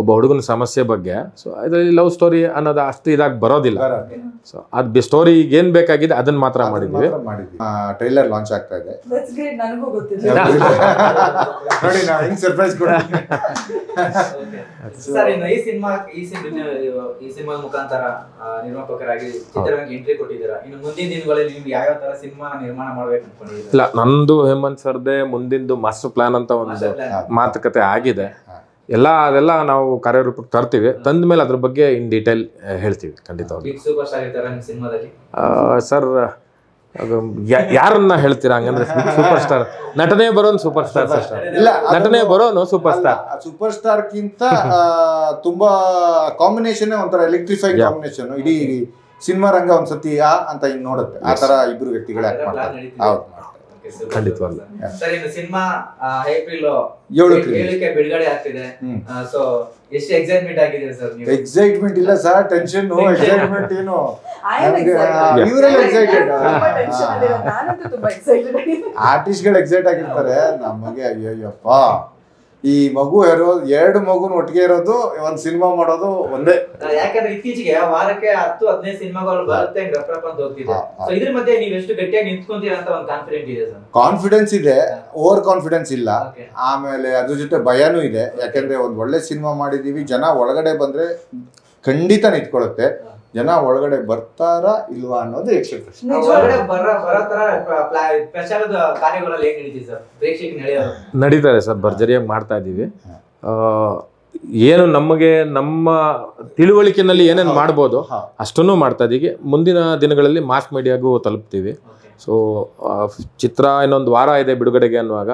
ಒಬ್ಬ ಹುಡುಗನ ಸಮಸ್ಯೆ ಬಗ್ಗೆ. ಸೊ ಅದರಲ್ಲಿ ಲವ್ ಸ್ಟೋರಿ ಅನ್ನೋದು ಅಷ್ಟು ಇದಾಗಿ ಬರೋದಿಲ್ಲ. ಸೊ ಅದ್ ಸ್ಟೋರಿ ಏನ್ ಬೇಕಾಗಿದೆ ಅದನ್ನ ಮಾತ್ರ ಮಾಡಿದ್ವಿ. ಟ್ರೈಲರ್ ಲಾಂಚ್ ಆಗ್ತಾ ಇದೆ. ನನಗೂ ಗೊತ್ತಿಲ್ಲ. ನೋಡಿ ನಾನು ಹೆಂಗ್ ಸರ್ಪ್ರೈಸ್ ಕೊಡ್ತೀವಿ. ಸರ್ ಇನ್ನು ಈ ಸಿನಿಮಾ ಈ ಸಿನಿಮಾ ಈ ಸಿನಿಮಾ ಮುಖಾಂತರ ನಿರ್ಮಾಪಕರಾಗಿ ಚಿತ್ರರಂಗ ಎಂಟ್ರಿ ಕೊಟ್ಟಿದ್ದೀರಾ? ಇನ್ನು ಮುಂದಿನ ದಿನಗಳಲ್ಲಿ ನಿಮ್ಗೆ ಯಾವ ತರ ಸಿನಿಮಾ ನಿರ್ಮಾಣ ಮಾಡ್ಬೇಕು ಅನ್ಕೊಂಡಿದ್ದೀರಾ? ಇಲ್ಲ ನಂದು ಹೇಮಂತ್ ಸರ್ದೆ ಮುಂದಿಂದು ಮಾಸ್ಟರ್ ಪ್ಲಾನ್ ಅಂತ ಒಂದು ಮಾತುಕತೆ ಆಗಿದೆ. ಎಲ್ಲ ಅದೆಲ್ಲ ನಾವು ಕಾರ್ಯರೂಪಕ್ಕೆ ತರ್ತೀವಿ. ತಂದ ಮೇಲೆ ಅದ್ರ ಬಗ್ಗೆ ಇನ್ ಡೀಟೇಲ್ ಹೇಳ್ತೀವಿ ಖಂಡಿತವಾಗಿ ಬಿಗ್ ಸೂಪರ್ ಸ್ಟಾರ್ ಇರ್ತಾರ ನಿಮ್ ಸಿನಿಮಾದಲ್ಲಿ ಸರ್ ಯಾರನ್ನ ಹೇಳ್ತೀರಾ ಹಂಗಂದ್ರೆ ಸೂಪರ್ ಸ್ಟಾರ್ ನಟನೆ ಬರೋನು ಸೂಪರ್ ಸ್ಟಾರ್ ಇಲ್ಲ ನಟನೆ ಬರೋನು ಸೂಪರ್ ಸ್ಟಾರ್ ಸೂಪರ್ ಸ್ಟಾರ್ ಕಿಂತ ತುಂಬಾ ಕಾಂಬಿನೇಷನ್ ಒಂಥರ ಎಲೆಕ್ಟ್ರಿಫೈ. ಕಾಂಬಿನೇಷನ್ ಇಡೀ ಸಿನಿಮಾ ರಂಗ ಒಂದ್ಸತಿ ಆ ಅಂತ ಹಿಂಗ್ ನೋಡುತ್ತೆ. ಆ ತರ ಇಬ್ರು ವ್ಯಕ್ತಿಗಳು ಆಕ್ಟ್ ಮಾಡ್ತಾರೆ. ಹೌದು. ಖಂಡಿತವಾಗ್ಲೂ. ಸರ್ ಇನ್ನು ಸಿನಿಮಾ ಏಪ್ರಿಲ್ ಏಳಕ್ಕೆ ಬಿಡುಗಡೆ ಆಗ್ತಿದೆ. ಸೊ ಎಷ್ಟು ಎಕ್ಸೈಟ್ಮೆಂಟ್ ಆಗಿದೆ ಸರ್ ನೀವು? ಎಕ್ಸೈಟ್ಮೆಂಟ್ ಇಲ್ಲ ಸರ್ ಟೆನ್ಷನ್ ಎಕ್ಸೈಟ್ಮೆಂಟ್ ಏನು. ಇವರೆಲ್ಲ ಎಕ್ಸೈಟೆಡ್ ಆಗಿದ್ದೀನಿ. ಆರ್ಟಿಸ್ಟ್ಗಳು ಎಕ್ಸೈಟ್ ಆಗಿರ್ತಾರೆ. ನಮಗೆ ಅಯ್ಯಯ್ಯಪ್ಪ. ಈ ಮಗು ಇರೋದು ಎರಡು ಮಗುನ ಒಟ್ಟಿಗೆ ಇರೋದು ಒಂದ್ ಸಿನಿಮಾ ಮಾಡೋದು ಒಂದೇ. ಯಾಕಂದ್ರೆ ಇತ್ತೀಚೆಗೆ ವಾರಕ್ಕೆ ಹತ್ತು ಹದಿನೈದು ಸಿನಿಮಾಗಳು ಬರುತ್ತೆ ಅಂತ ಹೋಗ್ತಿದೆ. ಸೊ ಇದ್ರ ಮಧ್ಯೆ ನೀವು ಎಷ್ಟು ಗಟ್ಟಿಯಾಗಿ ನಿಂತ್ಕೊಂತೀರ ಅಂತ ಒಂದು ಕಾನ್ಫಿಡೆಂಟ್ ಇದೆ ಸರ್? ಕಾನ್ಫಿಡೆನ್ಸ್ ಇದೆ ಓವರ್ ಕಾನ್ಫಿಡೆನ್ಸ್ ಇಲ್ಲ. ಆಮೇಲೆ ಅದ್ರ ಜೊತೆ ಭಯನೂ ಇದೆ. ಯಾಕಂದ್ರೆ ಒಂದ್ ಒಳ್ಳೆ ಸಿನಿಮಾ ಮಾಡಿದೀವಿ ಜನ ಒಳಗಡೆ ಬಂದ್ರೆ ಖಂಡಿತ ನಿಂತ್ಕೊಳ್ಳುತ್ತೆ. ಜನ ಒಳಗಡೆ ಬರ್ತಾರಾ ಇಲ್ವಾ ಅನ್ನೋದು ನಡೀತಾರೆ ಸರ್? ಭರ್ಜರಿಯಾಗಿ ಮಾಡ್ತಾ ಇದ್ದೀವಿ. ಏನು ನಮಗೆ ನಮ್ಮ ತಿಳುವಳಿಕೆನಲ್ಲಿ ಏನೇನು ಮಾಡ್ಬೋದು ಅಷ್ಟನ್ನು ಮಾಡ್ತಾ ಇದ್ದೀವಿ. ಮುಂದಿನ ದಿನಗಳಲ್ಲಿ ಮಾಸ್ ಮೀಡಿಯಾಗೂ ತಲುಪ್ತೀವಿ. ಸೊ ಚಿತ್ರ ಇನ್ನೊಂದು ವಾರ ಇದೆ ಬಿಡುಗಡೆಗೆ ಅನ್ನುವಾಗ.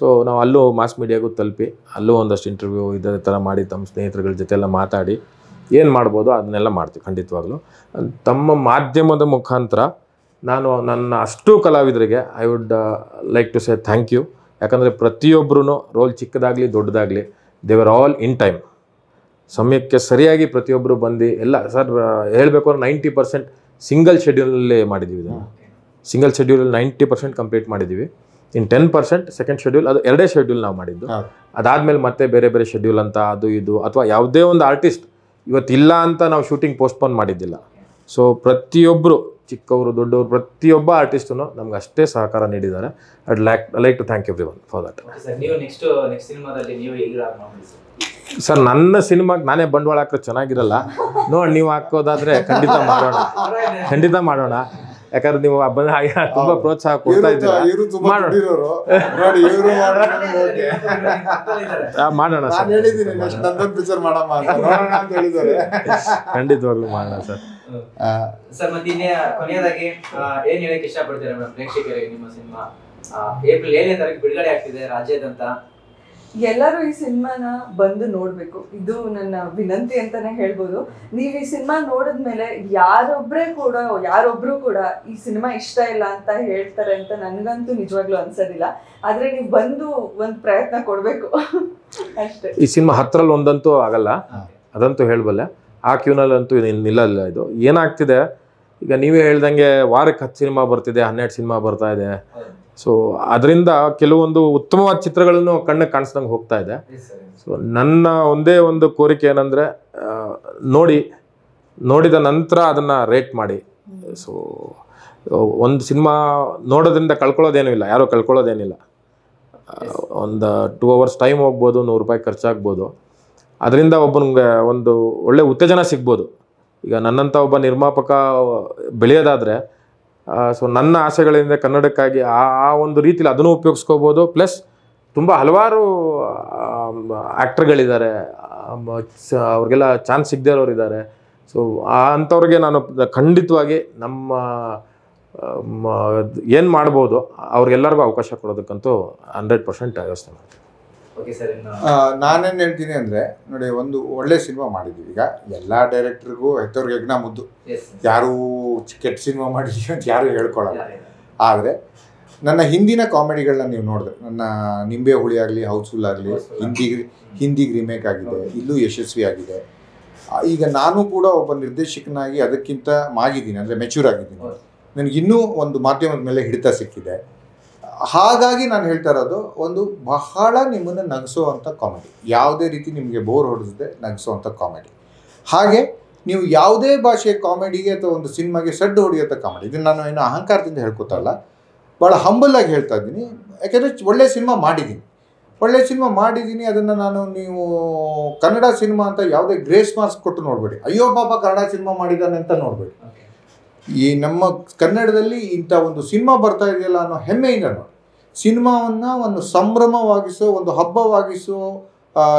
ಸೊ ನಾವು ಅಲ್ಲೂ ಮಾಸ್ ಮೀಡಿಯಾಗೂ ತಲುಪಿ ಅಲ್ಲೂ ಒಂದಷ್ಟು ಇಂಟರ್ವ್ಯೂ ಇದೇ ಥರ ಮಾಡಿ ತಮ್ಮ ಸ್ನೇಹಿತರುಗಳ ಜೊತೆ ಎಲ್ಲ ಮಾತಾಡಿ ಏನು ಮಾಡ್ಬೋದು ಅದನ್ನೆಲ್ಲ ಮಾಡ್ತೀವಿ ಖಂಡಿತವಾಗ್ಲೂ. ತಮ್ಮ ಮಾಧ್ಯಮದ ಮುಖಾಂತರ ನಾನು ನನ್ನ ಅಷ್ಟು ಕಲಾವಿದರಿಗೆ I would like to say thank you ಯಾಕಂದರೆ ಪ್ರತಿಯೊಬ್ಬರೂ ರೋಲ್ ಚಿಕ್ಕದಾಗಲಿ ದೊಡ್ಡದಾಗಲಿ ದೇವರ್ ಆಲ್ ಇನ್ ಟೈಮ್ ಸಮಯಕ್ಕೆ ಸರಿಯಾಗಿ ಪ್ರತಿಯೊಬ್ಬರು ಬಂದು ಎಲ್ಲ ಸರ್ ಹೇಳಬೇಕು ಅಂದ್ರೆ ನೈಂಟಿ ಪರ್ಸೆಂಟ್ ಸಿಂಗಲ್ ಶೆಡ್ಯೂಲಲ್ಲೇ ಮಾಡಿದ್ದೀವಿ ಇದನ್ನು. Single schedule ninety percent complete ಮಾಡಿದ್ದೀವಿ in ten percent second schedule ಅದು ಎರಡೇ ಶೆಡ್ಯೂಲ್ ನಾವು ಮಾಡಿದ್ದು. ಅದಾದಮೇಲೆ ಮತ್ತೆ ಬೇರೆ ಬೇರೆ ಶೆಡ್ಯೂಲ್ ಅಂತ ಅದು ಇದು ಅಥವಾ ಯಾವುದೇ ಒಂದು ಆರ್ಟಿಸ್ಟ್ ಇವತ್ತಿಲ್ಲ ಅಂತ ನಾವು ಶೂಟಿಂಗ್ ಪೋಸ್ಟ್ಪೋನ್ ಮಾಡಿದ್ದಿಲ್ಲ. ಸೊ ಪ್ರತಿಯೊಬ್ಬರು ಚಿಕ್ಕವರು ದೊಡ್ಡವರು ಪ್ರತಿಯೊಬ್ಬ ಆರ್ಟಿಸ್ಟು ನಮ್ಗೆ ಅಷ್ಟೇ ಸಹಕಾರ ನೀಡಿದ್ದಾರೆ. I'd like like to thank everyone for that sir ನನ್ನ ಸಿನಿಮಾಗೆ ನಾನೇ ಬಂಡವಾಳ ಹಾಕಿದ್ರೆ ಚೆನ್ನಾಗಿರಲ್ಲ. ನೋಡಿ ನೀವು ಹಾಕೋದಾದ್ರೆ ಖಂಡಿತ ಮಾಡೋಣ. ಖಂಡಿತ ಮಾಡೋಣ. ಯಾಕಂದ್ರೆ ನೀವು ಹಾಗೆ ತುಂಬಾ ಪ್ರೋತ್ಸಾಹ ಕೊಡ್ತಾ ಇದ್ದೀರಾ? ಇವರು ತುಂಬಾ ಮಾಡೋಣ. ಖಂಡಿತವಾಗ್ಲೂ ಮಾಡೋಣ ಸರ್. ಸರ್ ಮತ್ತೆ ಇನ್ನೇ ಕೊನೆಯದಾಗಿ ಆ, ಏನ್ ಹೇಳಕ್ ಇಷ್ಟಪಡ್ತೀರಾ ಮೇಡಮ್ ಪ್ರೇಕ್ಷಕರಿಗೆ ನಿಮ್ಮ ಸಿನಿಮಾ? ಏಪ್ರಿಲ್ ಏನೇ ತಾರೀಕು ಬಿಡುಗಡೆ ಆಗ್ತಿದೆ ರಾಜ್ಯಾದ್ಯಂತ. ಎಲ್ಲರೂ ಈ ಸಿನಿಮಾನ ಬಂದು ನೋಡ್ಬೇಕು. ಇದು ನನ್ನ ವಿನಂತಿ ಅಂತಾನೆ ಹೇಳ್ಬೋದು. ನೀವು ಈ ಸಿನಿಮಾ ನೋಡಿದ್ಮೇಲೆ ಯಾರೊಬ್ಬರೇ ಕೂಡ ಯಾರೊಬ್ರು ಕೂಡ ಈ ಸಿನಿಮಾ ಇಷ್ಟ ಇಲ್ಲ ಅಂತ ಹೇಳ್ತಾರೆ ಅಂತ ನನಗಂತೂ ನಿಜವಾಗ್ಲೂ ಅನ್ಸೋದಿಲ್ಲ. ಆದ್ರೆ ನೀವು ಬಂದು ಒಂದ್ ಪ್ರಯತ್ನ ಕೊಡ್ಬೇಕು. ಅಷ್ಟೇ. ಈ ಸಿನಿಮಾ ಹತ್ತರಲ್ಲಿ ಒಂದಂತೂ ಆಗಲ್ಲ. ಅದಂತೂ ಹೇಳಬಲ್ಲ. ಆ ಕ್ಯೂನಲ್ಲಂತೂ ಅಂತೂ ನಿಲ್ಲಲ್ಲ ಇದು. ಏನಾಗ್ತಿದೆ? ಈಗ ನೀವೇ ಹೇಳ್ದಂಗೆ ವಾರಕ್ಕೆ ಹತ್ತು ಸಿನಿಮಾ ಬರ್ತಿದೆ ಹನ್ನೆರಡು ಸಿನಿಮಾ ಬರ್ತಾ ಇದೆ. ಸೊ ಅದರಿಂದ ಕೆಲವೊಂದು ಉತ್ತಮವಾದ ಚಿತ್ರಗಳನ್ನು ಕಣ್ಣಿಗೆ ಕಾಣಿಸ್ದಂಗೆ ಹೋಗ್ತಾ ಇದೆ. ಸೊ ನನ್ನ ಒಂದೇ ಒಂದು ಕೋರಿಕೆ ಏನಂದರೆ ನೋಡಿ ನೋಡಿದ ನಂತರ ಅದನ್ನು ರೇಟ್ ಮಾಡಿ. ಸೊ ಒಂದು ಸಿನಿಮಾ ನೋಡೋದ್ರಿಂದ ಕಳ್ಕೊಳ್ಳೋದೇನೂ ಇಲ್ಲ. ಯಾರೂ ಕಳ್ಕೊಳ್ಳೋದೇನಿಲ್ಲ. ಒಂದು ಟೂ ಅವರ್ಸ್ ಟೈಮ್ ಹೋಗ್ಬೋದು ನೂರು ರೂಪಾಯಿ ಖರ್ಚಾಗ್ಬೋದು. ಅದರಿಂದ ಒಬ್ಬನಿಗೆ ಒಂದು ಒಳ್ಳೆ ಉತ್ತೇಜನ ಸಿಗ್ಬೋದು. ಈಗ ನನ್ನಂಥ ಒಬ್ಬ ನಿರ್ಮಾಪಕ ಬೆಳೆಯೋದಾದರೆ ಸೊ ನನ್ನ ಆಸೆಗಳಿಂದ ಕನ್ನಡಕ್ಕಾಗಿ ಆ ಒಂದು ರೀತಿಲಿ ಅದನ್ನು ಉಪಯೋಗಿಸ್ಕೋಬೋದು. ಪ್ಲಸ್ ತುಂಬ ಹಲವಾರು ಆ್ಯಕ್ಟ್ರ್ಗಳಿದ್ದಾರೆ ಅವ್ರಿಗೆಲ್ಲ ಚಾನ್ಸ್ ಸಿಗದೇ ಇರೋರು ಇದ್ದಾರೆ ಸೊ ಅಂಥವ್ರಿಗೆ ನಾನು ಖಂಡಿತವಾಗಿ ನಮ್ಮ ಏನು ಮಾಡ್ಬೋದು ಅವ್ರಿಗೆಲ್ಲರಿಗೂ ಅವಕಾಶ ಕೊಡೋದಕ್ಕಂತೂ ಹಂಡ್ರೆಡ್ ಪರ್ಸೆಂಟ್ ವ್ಯವಸ್ಥೆ ಮಾಡ್ತೀನಿ. ನಾನೇನ್ ಹೇಳ್ತೀನಿ ಅಂದ್ರೆ ನೋಡಿ ಒಂದು ಒಳ್ಳೆ ಸಿನಿಮಾ ಮಾಡಿದ್ದೀವಿ. ಈಗ ಎಲ್ಲ ಡೈರೆಕ್ಟ್ರಿಗೂ ಹೆತ್ತವ್ರಿಗೆ ಯಜ್ಞ ಮುದ್ದು. ಯಾರೂ ಕೆಟ್ಟ ಸಿನಿಮಾ ಮಾಡಿದ್ದೀವಿ ಅಂತ ಯಾರು ಹೇಳ್ಕೊಳ್ಳಲ್ಲ ಆದರೆ ನನ್ನ ಹಿಂದಿನ ಕಾಮಿಡಿಗಳನ್ನ ನೀವು ನೋಡಿದ್ರೆ ನನ್ನ ನಿಂಬೆ ಹುಳಿ ಆಗಲಿ ಹೌಸ್ಫುಲ್ ಆಗಲಿ ಹಿಂದಿ ಹಿಂದಿಗೆ ಹಿಂದಿಗೆ ರಿಮೇಕ್ ಆಗಿದೆ ಇಲ್ಲೂ ಯಶಸ್ವಿ ಆಗಿದೆ. ಈಗ ನಾನು ಕೂಡ ಒಬ್ಬ ನಿರ್ದೇಶಕನಾಗಿ ಅದಕ್ಕಿಂತ ಮಾಗಿದ್ದೀನಿ ಅಂದರೆ ಮೆಚೂರ್ ಆಗಿದ್ದೀನಿ. ನನಗಿನ್ನೂ ನನಗೆ ಇನ್ನೂ ಒಂದು ಮಾಧ್ಯಮದ ಮೇಲೆ ಹಿಡಿತ ಸಿಕ್ಕಿದೆ. ಹಾಗಾಗಿ ನಾನು ಹೇಳ್ತಾ ಇರೋದು, ಒಂದು ಬಹಳ ನಿಮ್ಮನ್ನು ನಗಿಸುವಂಥ ಕಾಮಿಡಿ ಯಾವುದೇ ರೀತಿ ನಿಮಗೆ ಬೋರ್ ಹೊಡೆಸದೆ ನಗಿಸುವಂಥ ಕಾಮಿಡಿ ಹಾಗೆ ನೀವು ಯಾವುದೇ ಭಾಷೆಯ ಕಾಮಿಡಿಗೆ ಅಥವಾ ಒಂದು ಸಿನಿಮಾಗೆ ಸಡ್ಡು ಹೊಡೆಯುವಂಥ ಕಾಮಿಡಿ ಇದನ್ನು ನಾನು ಏನು ಅಹಂಕಾರದಿಂದ ಹೇಳ್ಕೊತಲ್ಲ ಭಾಳ ಹಂಬಲಾಗಿ ಹೇಳ್ತಾ ಇದ್ದೀನಿ. ಯಾಕೆಂದರೆ ಒಳ್ಳೆ ಸಿನಿಮಾ ಮಾಡಿದ್ದೀನಿ. ಒಳ್ಳೆ ಸಿನಿಮಾ ಮಾಡಿದ್ದೀನಿ, ಅದನ್ನು ನಾನು ನೀವು ಕನ್ನಡ ಸಿನಿಮಾ ಅಂತ ಯಾವುದೇ ಗ್ರೇಸ್ ಮಾರ್ಕ್ಸ್ ಕೊಟ್ಟು ನೋಡಬೇಡಿ. ಅಯ್ಯೋ ಬಾಬಾ ಕನ್ನಡ ಸಿನಿಮಾ ಮಾಡಿದ್ದಾನೆ ಅಂತ ನೋಡಬೇಡಿ. ಈ ನಮ್ಮ ಕನ್ನಡದಲ್ಲಿ ಇಂಥ ಒಂದು ಸಿನಿಮಾ ಬರ್ತಾ ಇದೆಯಲ್ಲ ಅನ್ನೋ ಹೆಮ್ಮೆಯಿಂದ ನೋಡಿ. ಸಿನಿಮಾವನ್ನು ಒಂದು ಸಂಭ್ರಮವಾಗಿಸೋ, ಒಂದು ಹಬ್ಬವಾಗಿಸೋ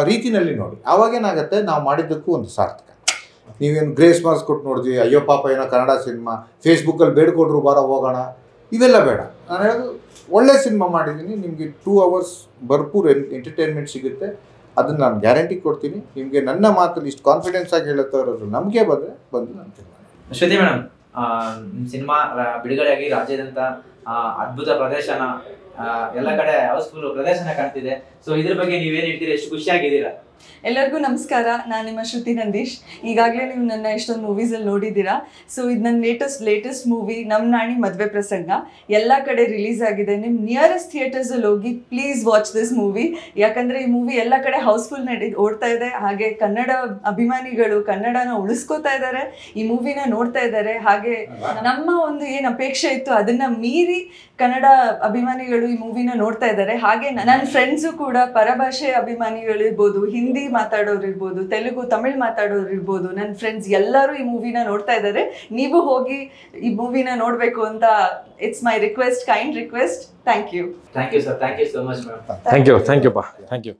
ರೀತಿನಲ್ಲಿ ನೋಡಿ. ಆವಾಗೇನಾಗತ್ತೆ ನಾವು ಮಾಡಿದ್ದಕ್ಕೂ ಒಂದು ಸಾರ್ಥಕ. ನೀವೇನು ಗ್ರೇಸ್ ಮಾರ್ಕ್ಸ್ ಕೊಟ್ಟು ನೋಡಿದ್ವಿ, ಅಯ್ಯೋ ಪಾಪ ಏನೋ ಕನ್ನಡ ಸಿನಿಮಾ ಫೇಸ್ಬುಕ್ಕಲ್ಲಿ ಬೇಡ್ಕೊಟ್ರು ಬಾರ ಹೋಗೋಣ. ಇವೆಲ್ಲ ಬೇಡ. ನಾನು ಹೇಳೋದು, ಒಳ್ಳೆ ಸಿನಿಮಾ ಮಾಡಿದ್ದೀನಿ. ನಿಮಗೆ ಟೂ ಅವರ್ಸ್ ಭರ್ಪೂರ್ ಎಂಟರ್ಟೈನ್ಮೆಂಟ್ ಸಿಗುತ್ತೆ. ಅದನ್ನು ನಾನು ಗ್ಯಾರಂಟಿ ಕೊಡ್ತೀನಿ. ನಿಮಗೆ ನನ್ನ ಮಾತಲ್ಲಿ ಇಷ್ಟು ಕಾನ್ಫಿಡೆನ್ಸ್ ಆಗಿ ಹೇಳುತ್ತಾ ಇರೋದು ನಮಗೆ ಬಂದರೆ ಬಂದು ನಾನು ಶ್ರುತಿ ಮೇಡಮ್ ಸಿನಿಮಾ ಬಿಡುಗಡೆಯಾಗಿ ರಾಜ್ಯಾದ್ಯಂತ ಆ, ಅದ್ಭುತ ಪ್ರದರ್ಶನ ಎಲ್ಲ ಕಡೆ ಹೌಸ್ಫುಲ್ ಪ್ರದರ್ಶನ ಕಾಣ್ತಿದೆ. ಸೊ ಇದ್ರ ಬಗ್ಗೆ ನೀವೇನ್ ಹೇಳ್ತೀರಿ? ಎಷ್ಟು ಖುಷಿಯಾಗಿದ್ದೀರಾ? ಎಲ್ಲರಿಗೂ ನಮಸ್ಕಾರ, ನಾನು ನಿಮ್ಮ ಶ್ರುತಿ ನಂದೀಶ್. ಈಗಾಗಲೇ ನೀವು ನನ್ನ ಎಷ್ಟೊಂದು ಮೂವೀಸಲ್ಲಿ ನೋಡಿದ್ದೀರಾ. ಸೊ ಇದು ನನ್ನ ಲೇಟೆಸ್ಟ್ ಲೇಟೆಸ್ಟ್ ಮೂವಿ ನಮ್ಮ ನಾಣಿ ಮದುವೆ ಪ್ರಸಂಗ. ಎಲ್ಲ ಕಡೆ ರಿಲೀಸ್ ಆಗಿದೆ. ನಿಮ್ಮ ನಿಯರೆಸ್ಟ್ ಥಿಯೇಟರ್ಸಲ್ಲಿ ಹೋಗಿ ಪ್ಲೀಸ್ ವಾಚ್ ದಿಸ್ ಮೂವಿ ಯಾಕಂದರೆ ಈ ಮೂವಿ ಎಲ್ಲ ಕಡೆ ಹೌಸ್ಫುಲ್ ನಡಿ, ಓಡ್ತಾ ಇದೆ. ಹಾಗೆ ಕನ್ನಡ ಅಭಿಮಾನಿಗಳು ಕನ್ನಡನ ಉಳಿಸ್ಕೋತಾ ಇದ್ದಾರೆ ಈ ಮೂವಿನ ನೋಡ್ತಾ ಇದ್ದಾರೆ ಹಾಗೆ ನಮ್ಮ ಒಂದು ಏನು ಅಪೇಕ್ಷೆ ಇತ್ತು, ಅದನ್ನ ಮೀರಿ ಕನ್ನಡ ಅಭಿಮಾನಿಗಳು ಈ ಮೂವಿನ ನೋಡ್ತಾ ಇದ್ದಾರೆ ಹಾಗೆ ನನ್ನ ಫ್ರೆಂಡ್ಸು ಕೂಡ ಪರಭಾಷೆ ಅಭಿಮಾನಿಗಳು ಇರ್ಬೋದು ಹಿಂದಿ ಮಾತಾಡೋರು ಇರ್ಬೋದು ತೆಲುಗು ತಮಿಳ್ ಮಾತಾಡೋರು ಇರ್ಬೋದು ನನ್ನ ಫ್ರೆಂಡ್ಸ್ ಎಲ್ಲರೂ ಈ ಮೂವಿನ ನೋಡ್ತಾ ಇದ್ದಾರೆ ನೀವು ಹೋಗಿ ಈ ಮೂವಿನ ನೋಡಬೇಕು ಅಂತ it's my request kind request thank you thank you sir thank you so much thank you thank you ಪಾ ಥ್ಯಾಂಕ್ ಯು